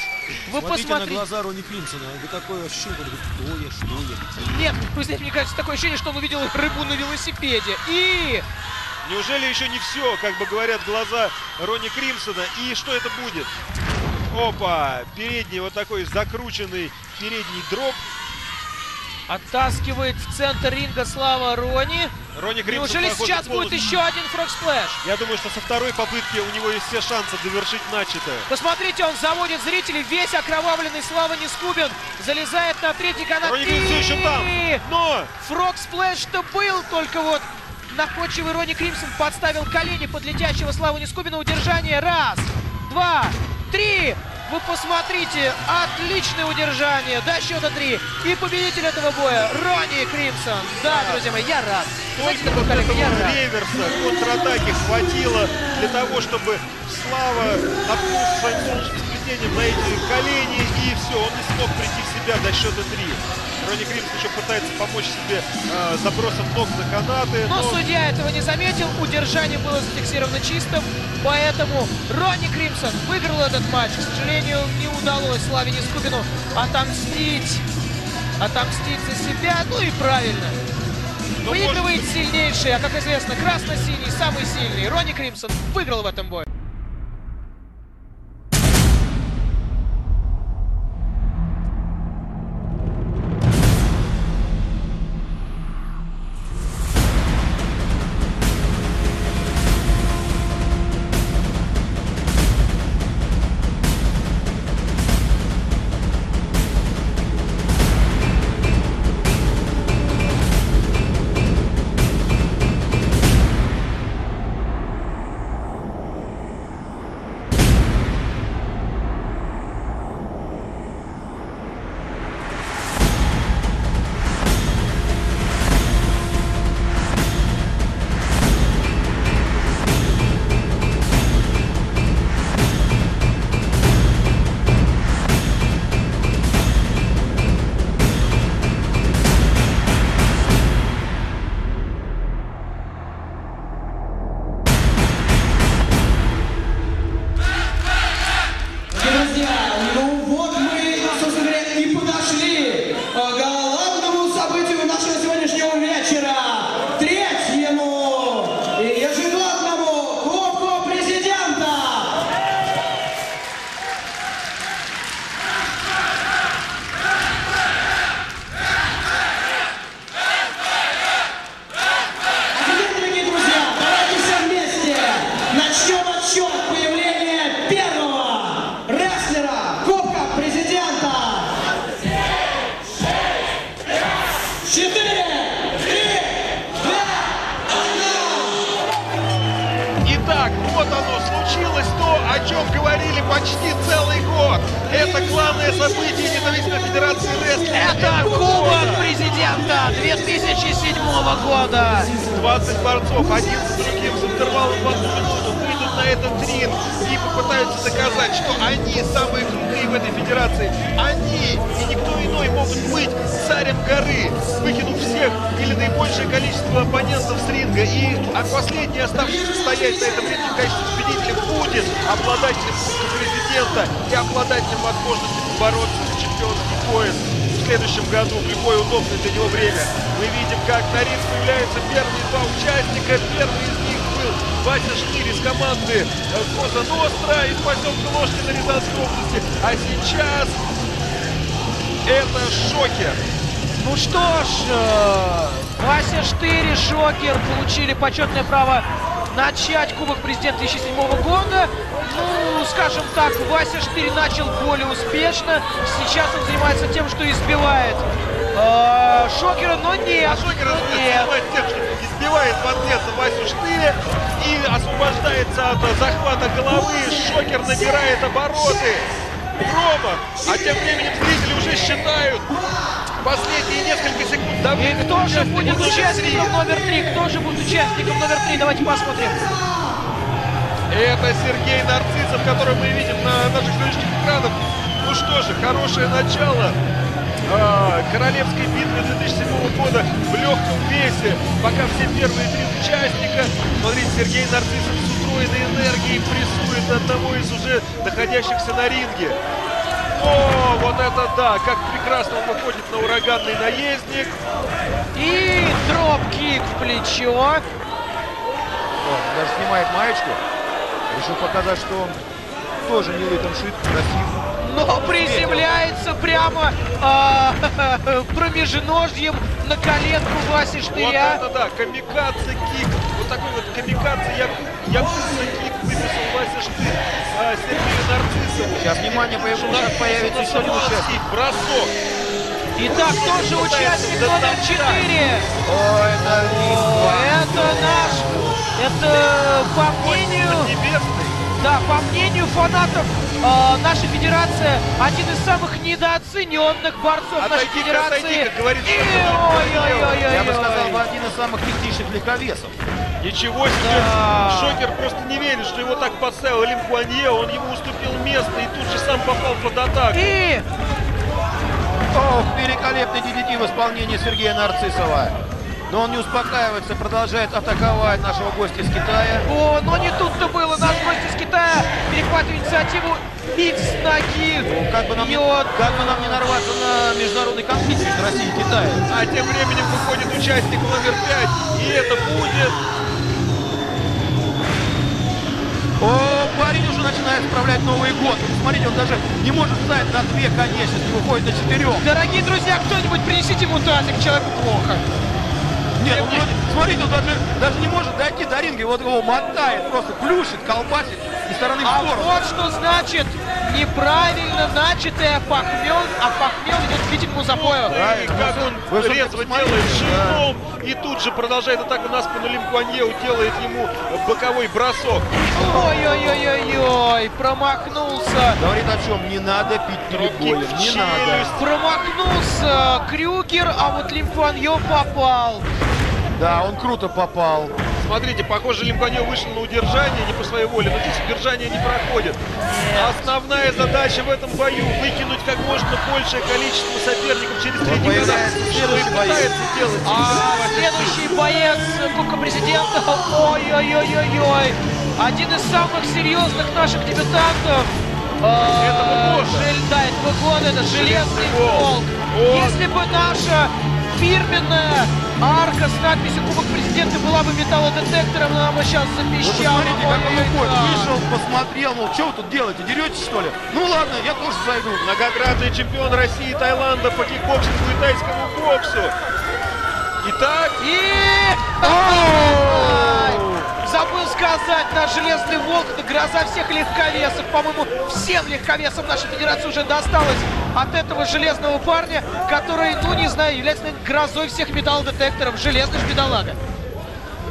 Вы Смотрите на посмотрите. глаза Ронни Кримсона. Вы такое ощущение, он говорит, кто я, что я, где Нет, вы знаете, мне кажется, такое ощущение, что он увидел рыбу на велосипеде. И Неужели еще не все, как бы говорят глаза Ронни Кримсона? И что это будет? Опа! Передний вот такой закрученный передний дроп. Оттаскивает в центр ринга Слава Ронни. Ронни Кримсон, Неужели сейчас будет полностью- еще один frog splash? Я думаю, что со второй попытки у него есть все шансы довершить начатое. Посмотрите, он заводит зрителей, весь окровавленный Слава Нескубин залезает на третий канат. Ронни Кримсон и... еще там, но... Frog splash -то был, только вот находчивый Ронни Кримсон подставил колени под летящего Славу Нескубина. Удержание. Раз, два, три. Вы посмотрите, отличное удержание до счета три. И победитель этого боя Ронни Кримсон. Да, друзья мои, я рад. Знаете, Только такой вот коллега, я рад. реверса, контратаки хватило для того, чтобы Слава наткнулся своим солнечным сплетением на эти колени, и все, он не смог прийти в себя до счета 3. Ронни Кримсон еще пытается помочь себе э, забросом ног на канаты, Но судья этого не заметил, удержание было зафиксировано чистым, поэтому Ронни Кримсон выиграл этот матч. К сожалению, не удалось Славе Нескубину отомстить, отомстить за себя, ну и правильно. Ну, Выигрывает сильнейший, а как известно, красно-синий, самый сильный. Ронни Кримсон выиграл в этом бою. Почетное право начать Кубок Президента 2007 года. Ну, скажем так, Вася Штырь начал более успешно. Сейчас он занимается тем, что избивает э, Шокера, но нет. А Шокер но нет. занимается тем, что избивает в ответ Васю Штыря и освобождается от захвата головы. Шокер набирает обороты. Рома. А тем временем зрители уже считают несколько секунд. до И кто же будет участником номер три? Кто же будет участником номер три? Давайте посмотрим. Это Сергей Нарциссов, который мы видим на наших следующих экранах. Ну что же, хорошее начало а, королевской битвы 2007 года в легком весе. Пока все первые три участника. Смотрите, Сергей Нарциссов с утроенной энергией прессует одного из уже находящихся на ринге. О, вот это да! Как прекрасно он выходит на ураганный наездник. И дроп-кик в плечо. Даже снимает маечку. Решил показать, что он тоже милый таншит, красив. Но приземляется прямо а, промежножьем на коленку Васи Вот Штыря. это да, камикадзе кик. Вот такой вот камикадзе яку, якудза кик выписал Вася Штырь Сергею Нарциссову. Сейчас, внимание, появ- Шла- сейчас появится еще один участник. Бросок. Итак, тоже участник номер 4. О, это О, это наш, это по мнению, да, по мнению фанатов э, наша федерация один из самых недооцененных борцов нашей Отойди-ка, федерации. отойди-ка, говорит, И- что ой-ой-ой-ой-ой. Я бы сказал, один из самых критичных легковесов. Ничего себе. Да. Шокер просто не верит, что его так подставил Лим Куанье. Он ему уступил место и тут же сам попал под атаку. И Ох, великолепный DDT в исполнении Сергея Нарциссова. Но он не успокаивается, продолжает атаковать нашего гостя из Китая. О, но не тут-то было. Наш гость из Китая перехватывает инициативу и с ноги. Ну, Как бы, нам, не- бьет. как бы нам не нарваться на международный конфликт между Россией и Китаем. А тем временем выходит участник номер пять. И это будет... О, парень уже начинает справлять Новый год. Смотрите, он даже не может встать на две конечности, выходит на четырех. Дорогие друзья, кто-нибудь принесите ему тазик, человеку плохо. Нет, он вроде- смотрите, он даже, даже не может дойти до ринга, вот его мотает, просто плющит, колбасит из стороны в А сторону. вот что значит неправильно начатое похмел, а похмел идет к видимому запою. И как он Вы резво делает ширном. И тут же продолжает атаку на спину Лим Куанье. Делает ему боковой бросок. Ой-ой-ой-ой-ой, промахнулся. Говорит о чем? Не надо пить в не надо. Промахнулся Крюгер, а вот Лим Куан Йо попал. Да, он круто попал. Смотрите, похоже, Лим Куанье вышел на удержание не по своей воле, но здесь удержание не проходит. Основная задача в этом бою выкинуть как можно большее количество соперников через третий появляется ряд, что и следующий боец. пытается делать. А следующий боец Кубка Президента, ой-ой-ой-ой-ой, один из самых серьезных наших дебютантов. Этого года. Жель- да, этого года, это Железный Волк. Если бы наша фирменная арка с надписью Кубок Президента была бы металлодетектором, она бы сейчас запищала. посмотрите, как он уходит. Вышел, посмотрел, мол, что вы тут делаете, деретесь что ли? Ну ладно, я тоже зайду. Многократный чемпион России и Таиланда по кикбоксингу и тайскому боксу. Итак, И... Забыл сказать, наш Железный Волк, это гроза всех легковесов. По-моему, всем легковесам нашей федерации уже досталось от этого железного парня, который, ну не знаю, является наверное, грозой всех металлодетекторов. Железный ж бедолага.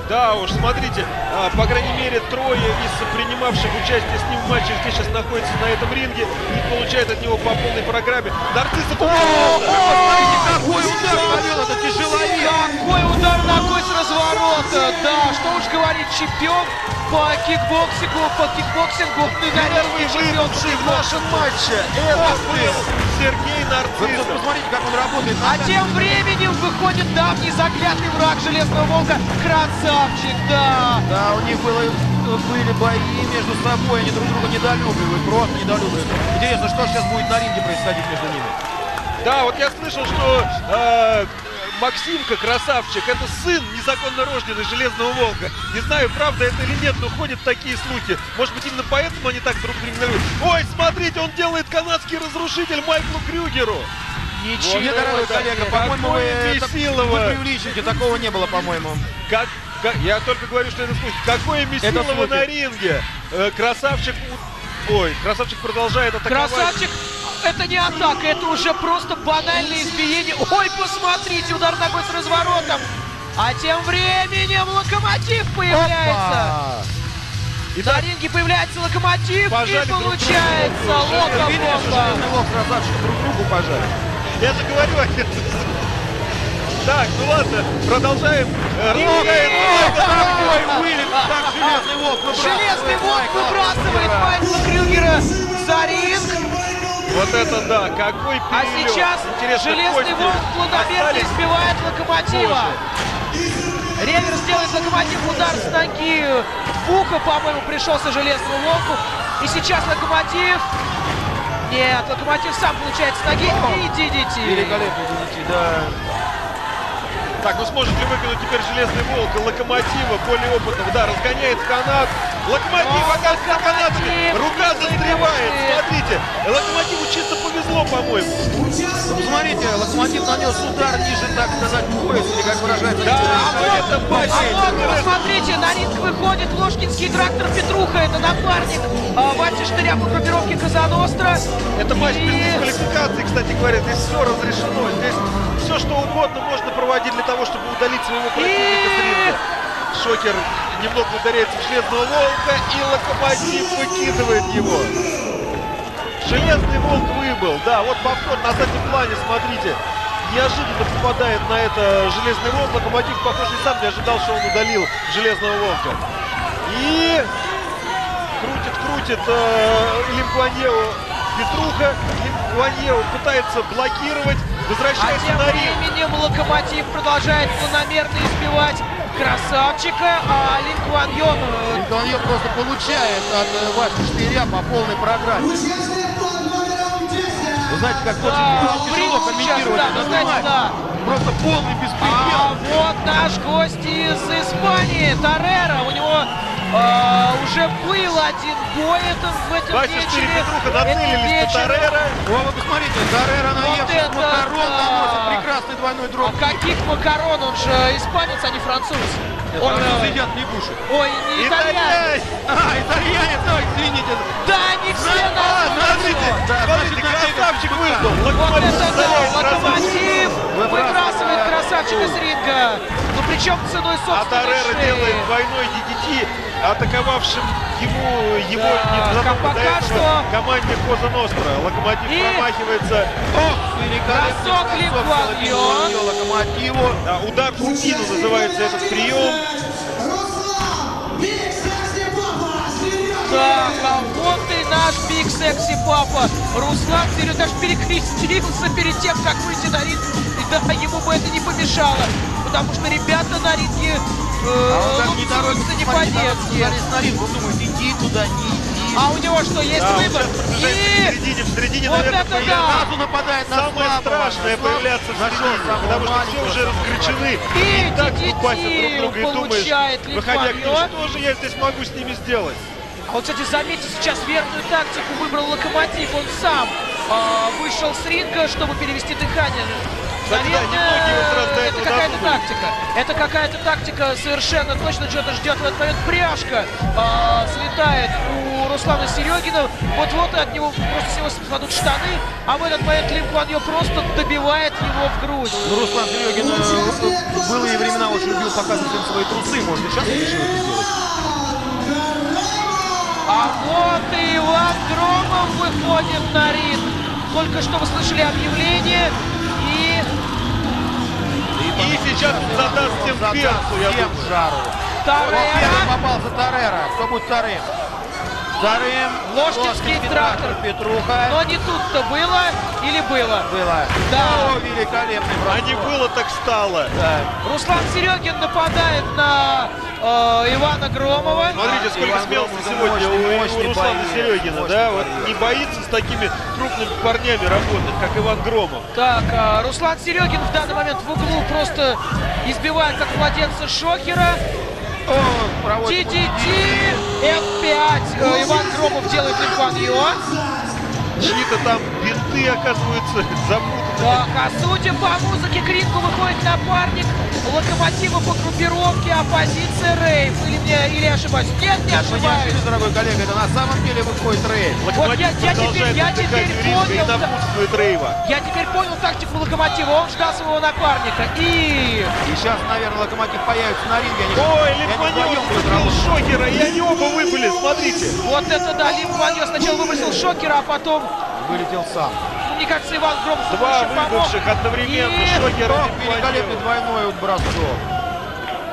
Да уж, смотрите, а, по крайней мере, трое из принимавших участие с ним в матче здесь сейчас находятся на этом ринге и получают от него по полной программе. Нарциссов... Посмотрите, какой удар провел этот тяжеловес. Какой удар ногой с разворота! Да, что уж говорить, чемпион по кикбоксингу, по кикбоксингу, ну, наверное, чемпион в нашем матче, это Сергей Вы Нарциссов. посмотрите, как он работает. А тем временем выходит давний заклятый враг Железного Волка, Красавчик, да. Да, у них было, были бои между собой, они друг друга недолюбливают, просто недолюбливают. Интересно, что сейчас будет на ринге происходить между ними? Да, вот я слышал, что э, Максимка, красавчик, это сын незаконно рожденный Железного Волка. Не знаю, правда это или нет, но ходят такие слухи. Может быть, именно поэтому они так друг друга ненавидят. Ой, смотрите, он делает канадский разрушитель Майклу Крюгеру. Ничего Мне, дорогой коллега, по-моему, вы, это- вы преувеличиваете, такого не было, по-моему. Как, Ка- Я только говорю, что это слухи. Какое месилово на ринге! Э, Красавчик... Ой, красавчик продолжает атаковать. Красавчик, это не атака, это уже просто банальное избиение. Ой, посмотрите, удар ногой с разворотом. А тем временем локомотив появляется. На ринге появляется локомотив Пожали и получается красавчик друг другу пожали? Я же говорю. Так, ну ладно, продолжаем. Э, ругает Майкл Ой, вылет, так Железный Волк выбрасывает Железный волк выбрасывает. Майкла Крюгера за ринг. Вот это да, какой А перелет. сейчас Интересно, Железный волк остались? избивает локомотива. Ревер сделает локомотив удар с ноги. В ухо, по-моему, пришелся Железному волку. И сейчас локомотив... Нет, локомотив сам получает с ноги и DDT. Великолепный DDT, да. Так, ну сможет ли выкинуть теперь Железный Волк Локомотива, более опытного? Да, разгоняет канат. Локомотив оказывается на. Локомотив Рука застревает. Смотрите, Локомотиву чисто повезло, по-моему. Ну, Посмотрите, Локомотив нанес удар ниже, так сказать, пояс, или как выражается Да, а это пачка. А вот, посмотрите, на ринг выходит Ложкинский трактор Петруха. Это напарник а, Вати Штыря по группировке Казаностра. Это матч без дисквалификации, кстати говоря. Здесь все разрешено. Здесь все, что угодно можно проводить для того, чтобы удалить своего противника с ринга. Шокер немного ударяется в Железного Волка, и Локомотив выкидывает его. Железный Волк выбыл. Да, вот повтор на заднем плане, смотрите. Неожиданно попадает на это Железный Волк. Локомотив, похоже, и сам не ожидал, что он удалил Железного Волка. И крутит, крутит э, Лимкуаньео Петруха. Лимкуаньео пытается блокировать, А возвращается тем на ринг. временем Локомотив продолжает планомерно избивать красавчика, а Лин Куан Йон, э, Линкольн просто получает от э, Васи Штыря по полной программе. Участник под номером 10. Вы знаете, как Да, очень тяжело комментировать да, вы знаете, да. Просто полный беспредел. А вот наш гость из Испании, Торрера. У него уже был один бой это, в этом Вася Штырь и вечере. Петруха нацелились на. Торрера. О, вы посмотрите, Даррера наевшись это макарон наносит прекрасный двойной А дроп. каких макарон? Он же испанец, а не француз. Он, Французы э, едят лягушек. ой, не итальянец. А, итальянец, ой, извините. Да, не все А, на на красавчик Фейсбуке. выиграл. Вот Локомотив это да, удаляет красавчика. Выбрасывает. выбрасывает красавчика с ринга. Ну причем ценой А собственной Торрера шеи. делает двойной DDT, атаковавшим ему его Да, незадолго пока что- команде Коза Ностра. Локомотив И- промахивается. Ох, Бросок Йо. Локомотиву. Да, удар в спину называется этот прием. Руслан, Биг Так, а и наш Биг Секси Папа. Руслан Серега даже перекрестился перед тем, как выйти на ринг. И да, ему бы это не помешало. Потому что ребята на ринге А э, он так не торопится, не по-детски. на ринг. Он думает, иди туда, не иди. А у него что, есть Да, выбор? И середине. В середине, Вот наверное, это да! Сразу нападает на Самое слабого, страшное на появляться в середине, потому что все уже разгорячены. И так DDT купасят друг друга и думаешь, выходя к ним, что же я здесь могу с ними сделать? Вот, кстати, заметьте, сейчас верную тактику выбрал Локомотив. Он сам а, вышел с ринга, чтобы перевести дыхание. Кстати, да, раз до это какая-то тактика. Это какая-то тактика совершенно точно что-то ждет в этот момент. Пряжка а, слетает у Руслана Серегина. Вот-вот от него просто с него спадут штаны. А в этот момент Куан Йо просто добивает его в грудь. Ну, Руслан Серегин э, в былые времена очень любил показывать всем свои трусы. Может, и сейчас решил это сделать? А вот и Иван Громов выходит на ринг. Только что вы слышали объявление. И И сейчас задаст всем перцу, я думаю. жару. Торрера. Вот первый попался Торрера. Кто будет вторым? Вторым Ложкинский трактор. Петруха. Но не тут-то было или было? Было. Да. О, великолепный бросок. А не было, так стало. Да. Руслан Серегин нападает на э, Ивана Громова. Смотрите, сколько Иван смелости Громов сегодня мощный, у, у мощный Руслана боец, Серегина, мощный да? Вот не боится с такими крупными парнями работать, как Иван Громов. Так, а, Руслан Серегин в данный момент в углу просто избивает как младенца Шокера. Проводит DDT, F5. Э, Иван Громов делает Линкуан Йо. Чьи-то там бинты, оказывается, запутаны. Так, а судя по музыке, к рингу выходит напарник Локомотива по группировке, оппозиция Рейв. Или, мне, или я ошибаюсь? Нет, не ошибаюсь. ошиблись, дорогой коллега, это на самом деле выходит Рейв. Вот я, я теперь, я теперь понял, да- Рейва. я теперь понял тактику Локомотива. Он ждал своего напарника. И И сейчас, наверное, Локомотив появится на ринге. Они, Ой, Литванев работать. Шокера, и они оба выпали, смотрите. вот это да, Лимфаньо сначала выбросил шокера, а потом, Вылетел сам. Мне кажется, Иван Гром Два выбывших одновременно Шокер великолепный двойной бросок.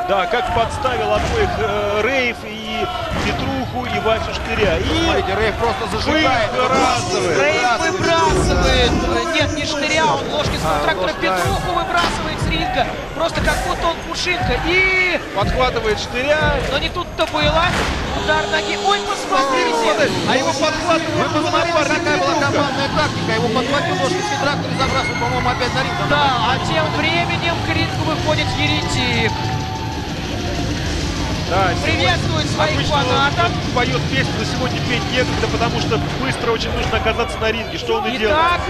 Да, как подставил обоих э, Рейв и Петруху, и Васю Штыря. И Смотрите, Рейв просто зажигает. Выбрасывает. Рейв выбрасывает. Нет, не штыря, он ложки с А, трактора ложь, да. Петруху выбрасывает с ринга. Просто как будто он пушинка. И... подхватывает Штыря. Но не тут-то было. Удар ноги. Ой, посмотрите. А его подхватывает Вы напарник какая была командная тактика. Его подхватил ложки с трактор и забрасывал, по-моему, опять на ринг. Да, а тем временем к рингу выходит Еретик. Да, Приветствует своих Обычно он фанатов. поет песню, но сегодня петь некогда, потому что быстро очень нужно оказаться на ринге. Что он и делает. Итак,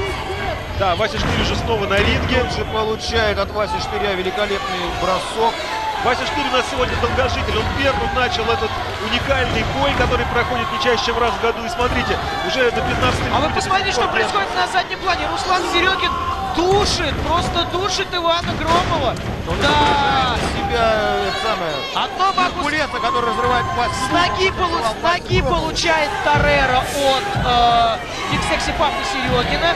Да, Вася Штырь уже снова на ринге. Тут же получает от Васи Штыря великолепный бросок. Вася Штырь у нас сегодня долгожитель. Он первым начал этот уникальный бой, который проходит не чаще, чем раз в году. И смотрите, уже на 15 а вы посмотрите, что происходит на заднем плане. Руслан Серегин душит, просто душит Ивана Громова. Да, Себя, это самое, одно могу Кулеса, который разрывает пасть. С ноги, полу- с ноги получает Тарера от э, Биг Секси Папы Серегина.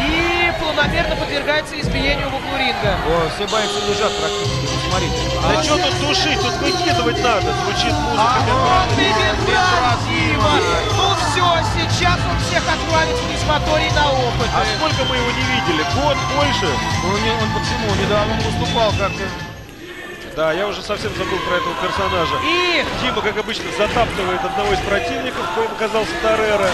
И планомерно подвергается избиению в углу ринга. О, все бойцы лежат практически, посмотрите. Да что тут душить, тут выкидывать надо. Звучит музыка. А вот и Бендразима. Ну все, сейчас он всех отправит в несмотрий на опыт. А сколько мы его не видели? Год, больше? Он, не- он почему? Недавно он выступал как... Да, я уже совсем забыл про этого персонажа. И, Дима, как обычно, затаптывает одного из противников, коим оказался Тарера.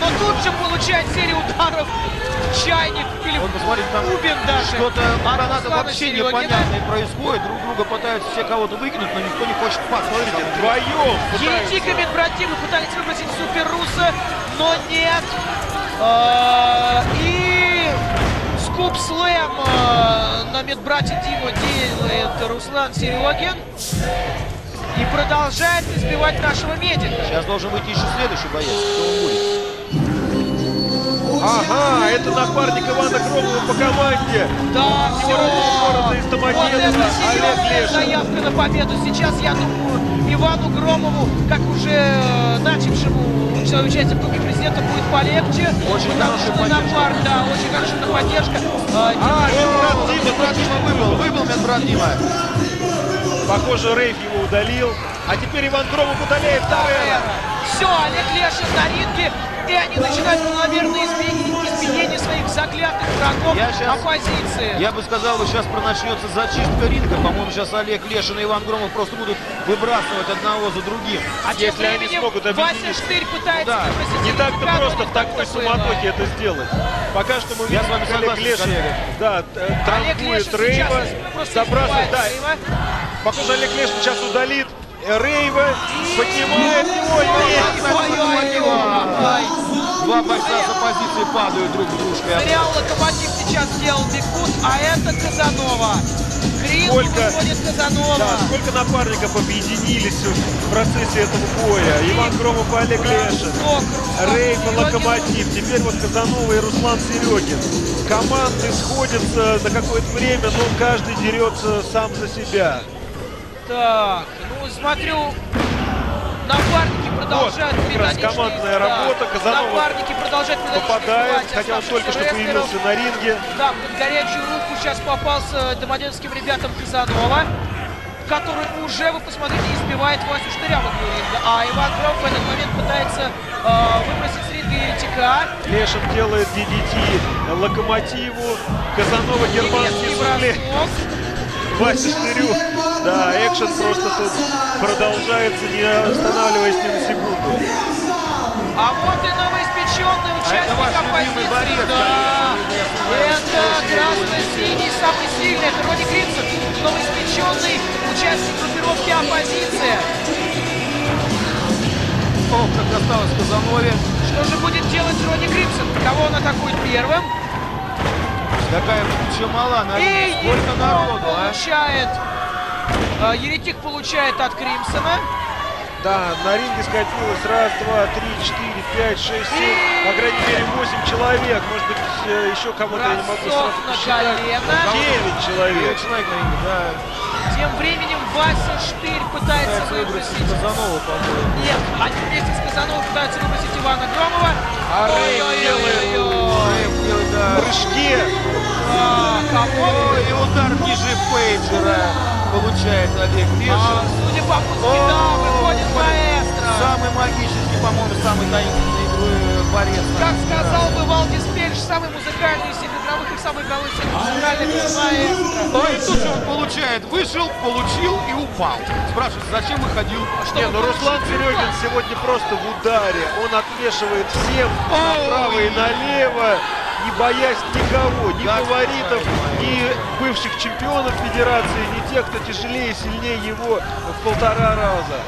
Но тут же получает серию ударов в чайник или Он, посмотрите, там бубен даже. что-то Руслана вообще непонятное происходит. Друг друга пытаются все кого-то выкинуть, но никто не хочет пас. Смотрите, Вдвоем Еретик и Медбратимы пытались выбросить Супер Руса, но нет. А, И скуп слэм а, на медбрате Диму делает Руслан Серегин. И продолжает избивать нашего медика. Сейчас должен быть еще следующий боец. Кто он будет? Ага, это напарник Ивана Громова по команде. Да, все. города из Вот это серьезная заявка на победу. Сейчас, я думаю, Ивану Громову, как уже э, начавшему свое участие в Кубке Президента, будет полегче. Очень хорошая поддержка. напар, да, очень хорошая поддержка. А, А, Медбрат Дима, Медбрат Дима выбыл, выбыл Медбрат Дима. Похоже, Рейв его удалил. А теперь Иван Громов удаляет Тарера. Все, Олег Лешин на ринге, и они начинают планомерное избиение, избиение своих заклятых врагов Я щас- оппозиции. Я бы сказал, вот сейчас начнется зачистка ринга. По-моему, сейчас Олег Лешин и Иван Громов просто будут выбрасывать одного за другим. А тем если они смогут Вася объединиться. Штырь пытается Да, Не так-то просто в такой суматохе это сделать. Пока что мы Я видим, с вами Олег Лешин да, т- Олег Лешин Рейва, сейчас просто забрасывает, да. Похоже, Олег Лешин сейчас удалит э, Рейва, поднимает его и Ой-ой-ой. Два бойца с оппозиции падают друг дружку. Зря Локомотив сейчас сделал бигфут, а это Казанова. Сколько- Казанова. Да, сколько напарников объединились в процессе этого боя. Иван Громов и Олег Лешин. Рейв и. Локомотив. Теперь вот Казанова и Руслан Серегин. Команды сходятся на какое-то время, но каждый дерется сам за себя. Так, смотрю, напарники продолжают вот, как командная да, работа. Казанова напарники продолжают попадает, хотя он только что появился на ринге. Да, под горячую руку сейчас попался домодедовским ребятам Казанова который уже, вы посмотрите, избивает Васю Штыря в углу. А Иван Гром в этот момент пытается э, выбросить с ринга Еретика. Лешин делает DDT Локомотиву. Казанова германский. 2 4. Да, экшен просто тут продолжается, не останавливаясь ни на секунду. А вот и новоиспеченный а участник а композиции. Да, это красно-синий, самый сильный, это Роди Гринсон, новоиспеченный участник группировки «Оппозиция». О, как осталось в Казанове. Что же будет делать Рони Гринсон? Кого он атакует первым? Какая еще мала на И ринге. Сколько народу, а? получает. э, Еретик получает от Кримсона. Да, на ринге скопилось раз, два, три, четыре, пять, шесть, семь, по крайней мере, восемь человек. Может быть, еще кого-то я не могу сразу на посчитать. колено. Девять человек. Девять человек на ринге, да. Тем временем Вася Штырь пытается Пытается выбросить выбросить. Казанова, по-моему. Нет, они вместе с Казановым пытаются выбросить Ивана Громова. А Рейв прыжки. А? Ой, и удар ниже пейджера получает Олег А, Лешин. Судя по музыке, да, выходит маэстро. Самый магический, по-моему, самый таинственный э, борец. Как сказал бы Валдис Пельш, самый музыкальный из всех игровых и самый игровой из всех музыкальных маэстро. Ой, тут же он получает. Вышел, получил и упал. Спрашивает, зачем выходил? Не, ну Руслан Серегин сегодня просто в ударе. Он отвешивает всем направо и налево, не боясь никого, ни Да, фаворитов, ни бывших чемпионов федерации, ни тех, кто тяжелее и сильнее его в полтора раза.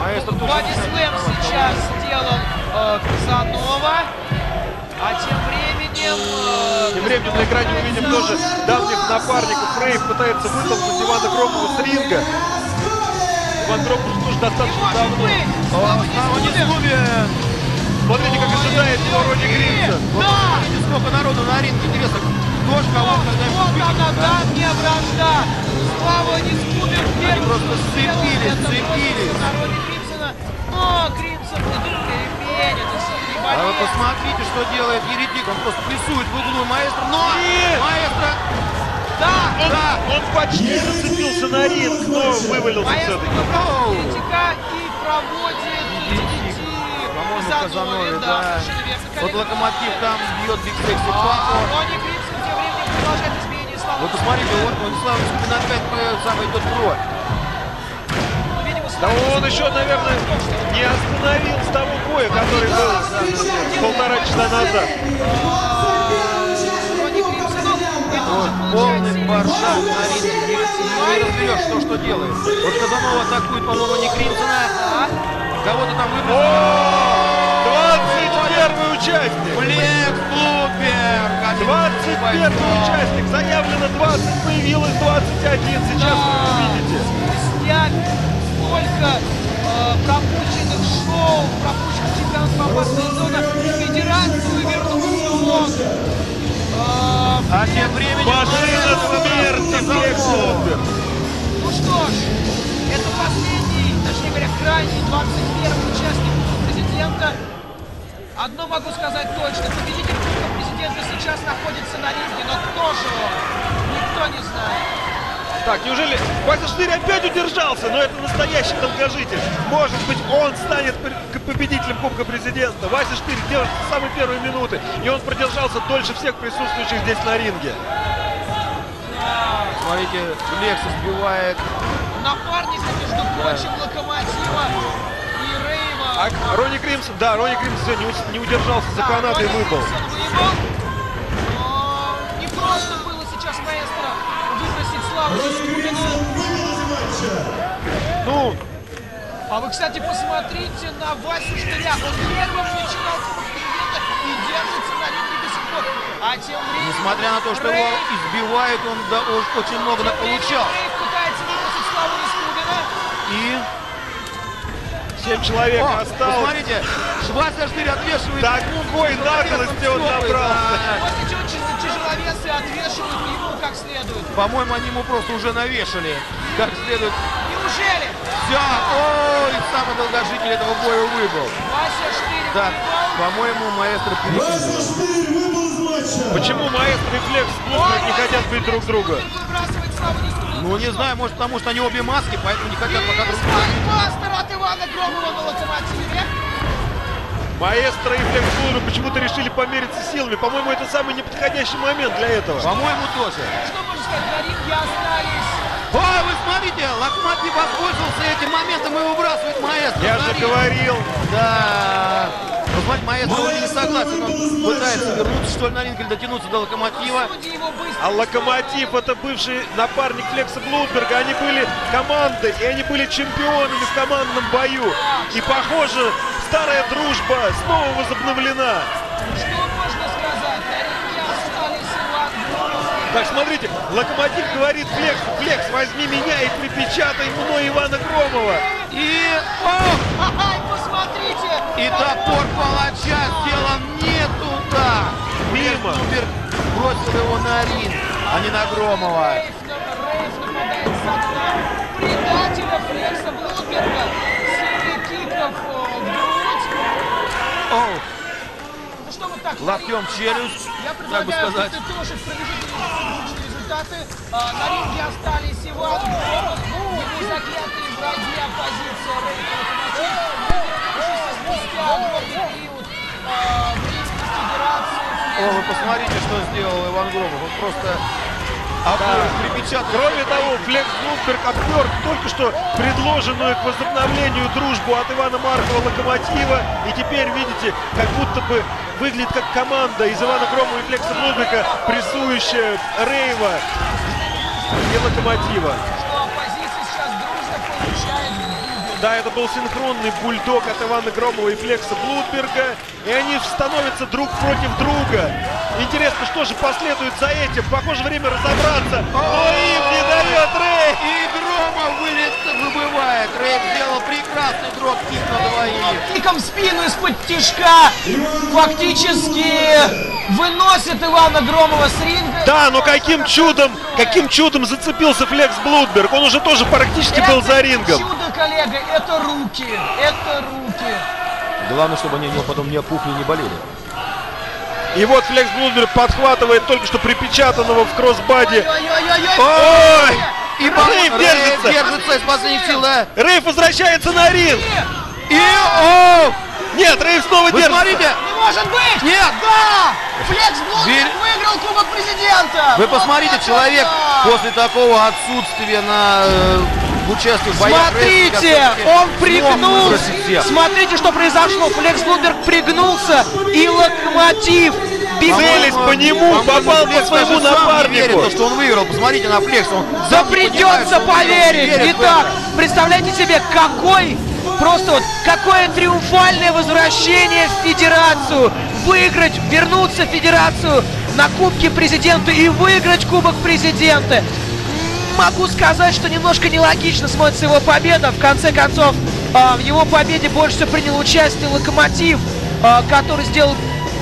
Маэстро начинает слэм тренировать. сейчас сделал э, Казанова. А тем временем... э, Тем временем на экране мы видим тоже давних напарников. Рейв пытается вытолкнуть Ивана Громова с ринга. Иван уже тоже достаточно давно. быть, Слава Смотрите, как ожидает его Гринсон. Вот смотрите, сколько народу на ринге. Интересно, кто ж кого когда-нибудь Вот она, да? давняя вражда. Слава не скубит первым. просто сцепились, сцепились. просто на роли Кримсона. Но Кримсон ремень, это сильный А вы посмотрите, что делает Еретик. Он просто плюсует в углу маэстро. Но Нет! маэстро... Да, Он, он почти зацепился на ринг, но вывалился Маэстро все-таки. Критика и проводит Казанове, да. Вот локомотив там бьет Биг Секси. Слава Вот посмотрите, вот Владислав Скубин опять самый идет бровь. Видимо, Да он еще, наверное, не остановил с того боя, который был полтора часа назад. Вот полный еще на ринге. Не, разберешь, что что делает. Вот Казанова атакует, по-моему, не Кримсона. Кого-то там выбрал. 21 участник! Флекс Блумберг! 21 участник! Заявлено 20, появилось 21. Сейчас вы увидите. Спустя столько э, пропущенных шоу, пропущенных чемпионатов опасная зона, федерацию вернул он. Э, А тем временем... Машина смерти Флекс Блумберг. ну что ж, это последний, точнее говоря, крайний 21 участник президента. Одно могу сказать точно, победитель Кубка президента сейчас находится на ринге, но кто же он? Никто не знает. Так, неужели Вася Штырь опять удержался? Но это настоящий долгожитель. Может быть, он станет победителем Кубка Президента. Вася Штырь держится с самой первой минуты. И он продержался дольше всех присутствующих здесь на ринге. Смотрите, Флекс сбивает. Напарника, между прочим, Локомотива А Ронни Кримсон, да, Ронни Кримсон сегодня не не удержался за Да, канат и выпал. Но Не просто было сейчас маэстро выбросить славу из Ну, А вы, кстати, посмотрите на Васю Штыря. Он первым начинал Кубок и держится на ринге до сих пор. А тем временем... Несмотря на то, что его Рейв- избивают, он да, уж очень много получал. Рейв пытается выбросить славу Искубина. И... 7 человек О, осталось. Вася Штырь отвешивает. Такой наглости он набрался. После чего тяж- тяжеловесы отвешивают ему как следует. По-моему, они ему просто уже навешали. Как следует. Неужели? Все, ой, самый долгожитель этого боя выбыл. Вася Штырь Так, выебал. по-моему, маэстро перекинулся. Почему маэстро и Флекс не хотят бить друг друга? Ну, не знаю, может, потому что они обе маски, поэтому не хотят пока друг друга. Спайкбастер от Ивана Громова на локомотиве. Маэстро и Флекс почему-то решили помериться силами. По-моему, это самый неподходящий момент для этого. По-моему, тоже. Что можно сказать, на ринге остались. Ой, вы смотрите, Локомотив воспользовался этим моментом и выбрасывает маэстро. Я же говорил. Да. Смотрите, маэстро вроде не согласен. Он пытается вернуться, что ли, на ринг или дотянуться до Локомотива. А Локомотив это бывший напарник Флекса Блумберга. Они были командой, и они были чемпионами в командном бою. И похоже, старая дружба снова возобновлена. Что можно сказать? На ринге Так, смотрите, Локомотив говорит Флекс, Флекс, возьми меня и припечатай мной Ивана Громова. И... Ох! И топор палача сделан не туда. Мимо. Супер бросил его на ринг, а не на Громова. Предателя Флекса Блудберга. Серия киков э, в грудь. Оу. Ну что вы так? Локтем челюсть, Я так бы предлагаю сказать. подытожить промежуточные промежуточные результаты. А, на ринге остались Иван Громов, его заклятые враги оппозиция Спустя период а, федерации. О, вы посмотрите, что сделал Иван Громов. Он просто обоих припечатал. Кроме того, Флекс Блумберг обтер только что предложенную к возобновлению дружбу от Ивана Маркова Локомотива. И теперь, видите, как будто бы выглядит как команда из Ивана Громова и Флекса Блумберга, прессующая Рейва и Локомотива. Что оппозиция сейчас дружно получает в Да, это был синхронный бульдог от Ивана Громова и Флекса Блудберга. И они становятся друг против друга. Интересно, что же последует за этим. Похоже, время разобраться. Но им не дает Рей. И Громов вылет, выбывает. Рейв сделал прекрасный дроп кик на двоих. Киком в спину из-под тишка фактически выносит Ивана Громова с ринга. Да, но каким чудом, каким чудом зацепился Флекс Блудберг. Он уже тоже практически был Это за не рингом. чудо, коллега, это руки, это руки. Главное, чтобы они у него потом не опухли, не болели. И вот Флекс Блудберг подхватывает только что припечатанного в кроссбаде. Ой! И Рейв держится. держится из последних сил, да? Рейв возвращается на ринг. И... О! Нет, Рейв снова Вы держится. смотрите! Не может быть! Нет! Да! Флекс Блудберг Верь- выиграл Кубок Президента! Вы Вот посмотрите, человек после такого отсутствия на э, в боях Смотрите, он пригнулся. Смотрите, что произошло. Флекс Блудберг пригнулся, и локомотив. Целясь по нему, По-моему, попал по своему не верит, напарнику. то, что он выиграл. Посмотрите на Флекс. Он Да придется поверить. Итак, представляете себе, какой просто вот какое триумфальное возвращение в Федерацию. Выиграть, вернуться в Федерацию на Кубке Президента и выиграть Кубок Президента. Могу сказать, что немножко нелогично смотрится его победа. В конце концов, а, в его победе больше всего принял участие Локомотив, а, который сделал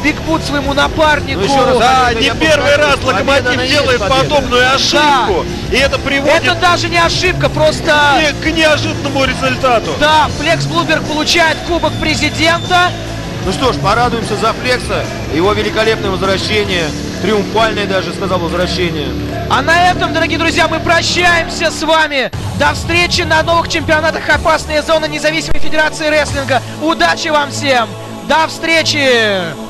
бигбут своему напарнику. Ну, еще раз, Да, не первый раз Локомотив делает победа. подобную ошибку. И это приводит Это даже не ошибка, просто... к неожиданному результату. Да, Флекс Блуберг получает Кубок Президента. Ну что ж, порадуемся за Флекса. Его великолепное возвращение. Триумфальное даже, сказал, возвращение. А на этом, дорогие друзья, мы прощаемся с вами. До встречи на новых чемпионатах «Опасная зона» независимой федерации рестлинга. Удачи вам всем! До встречи!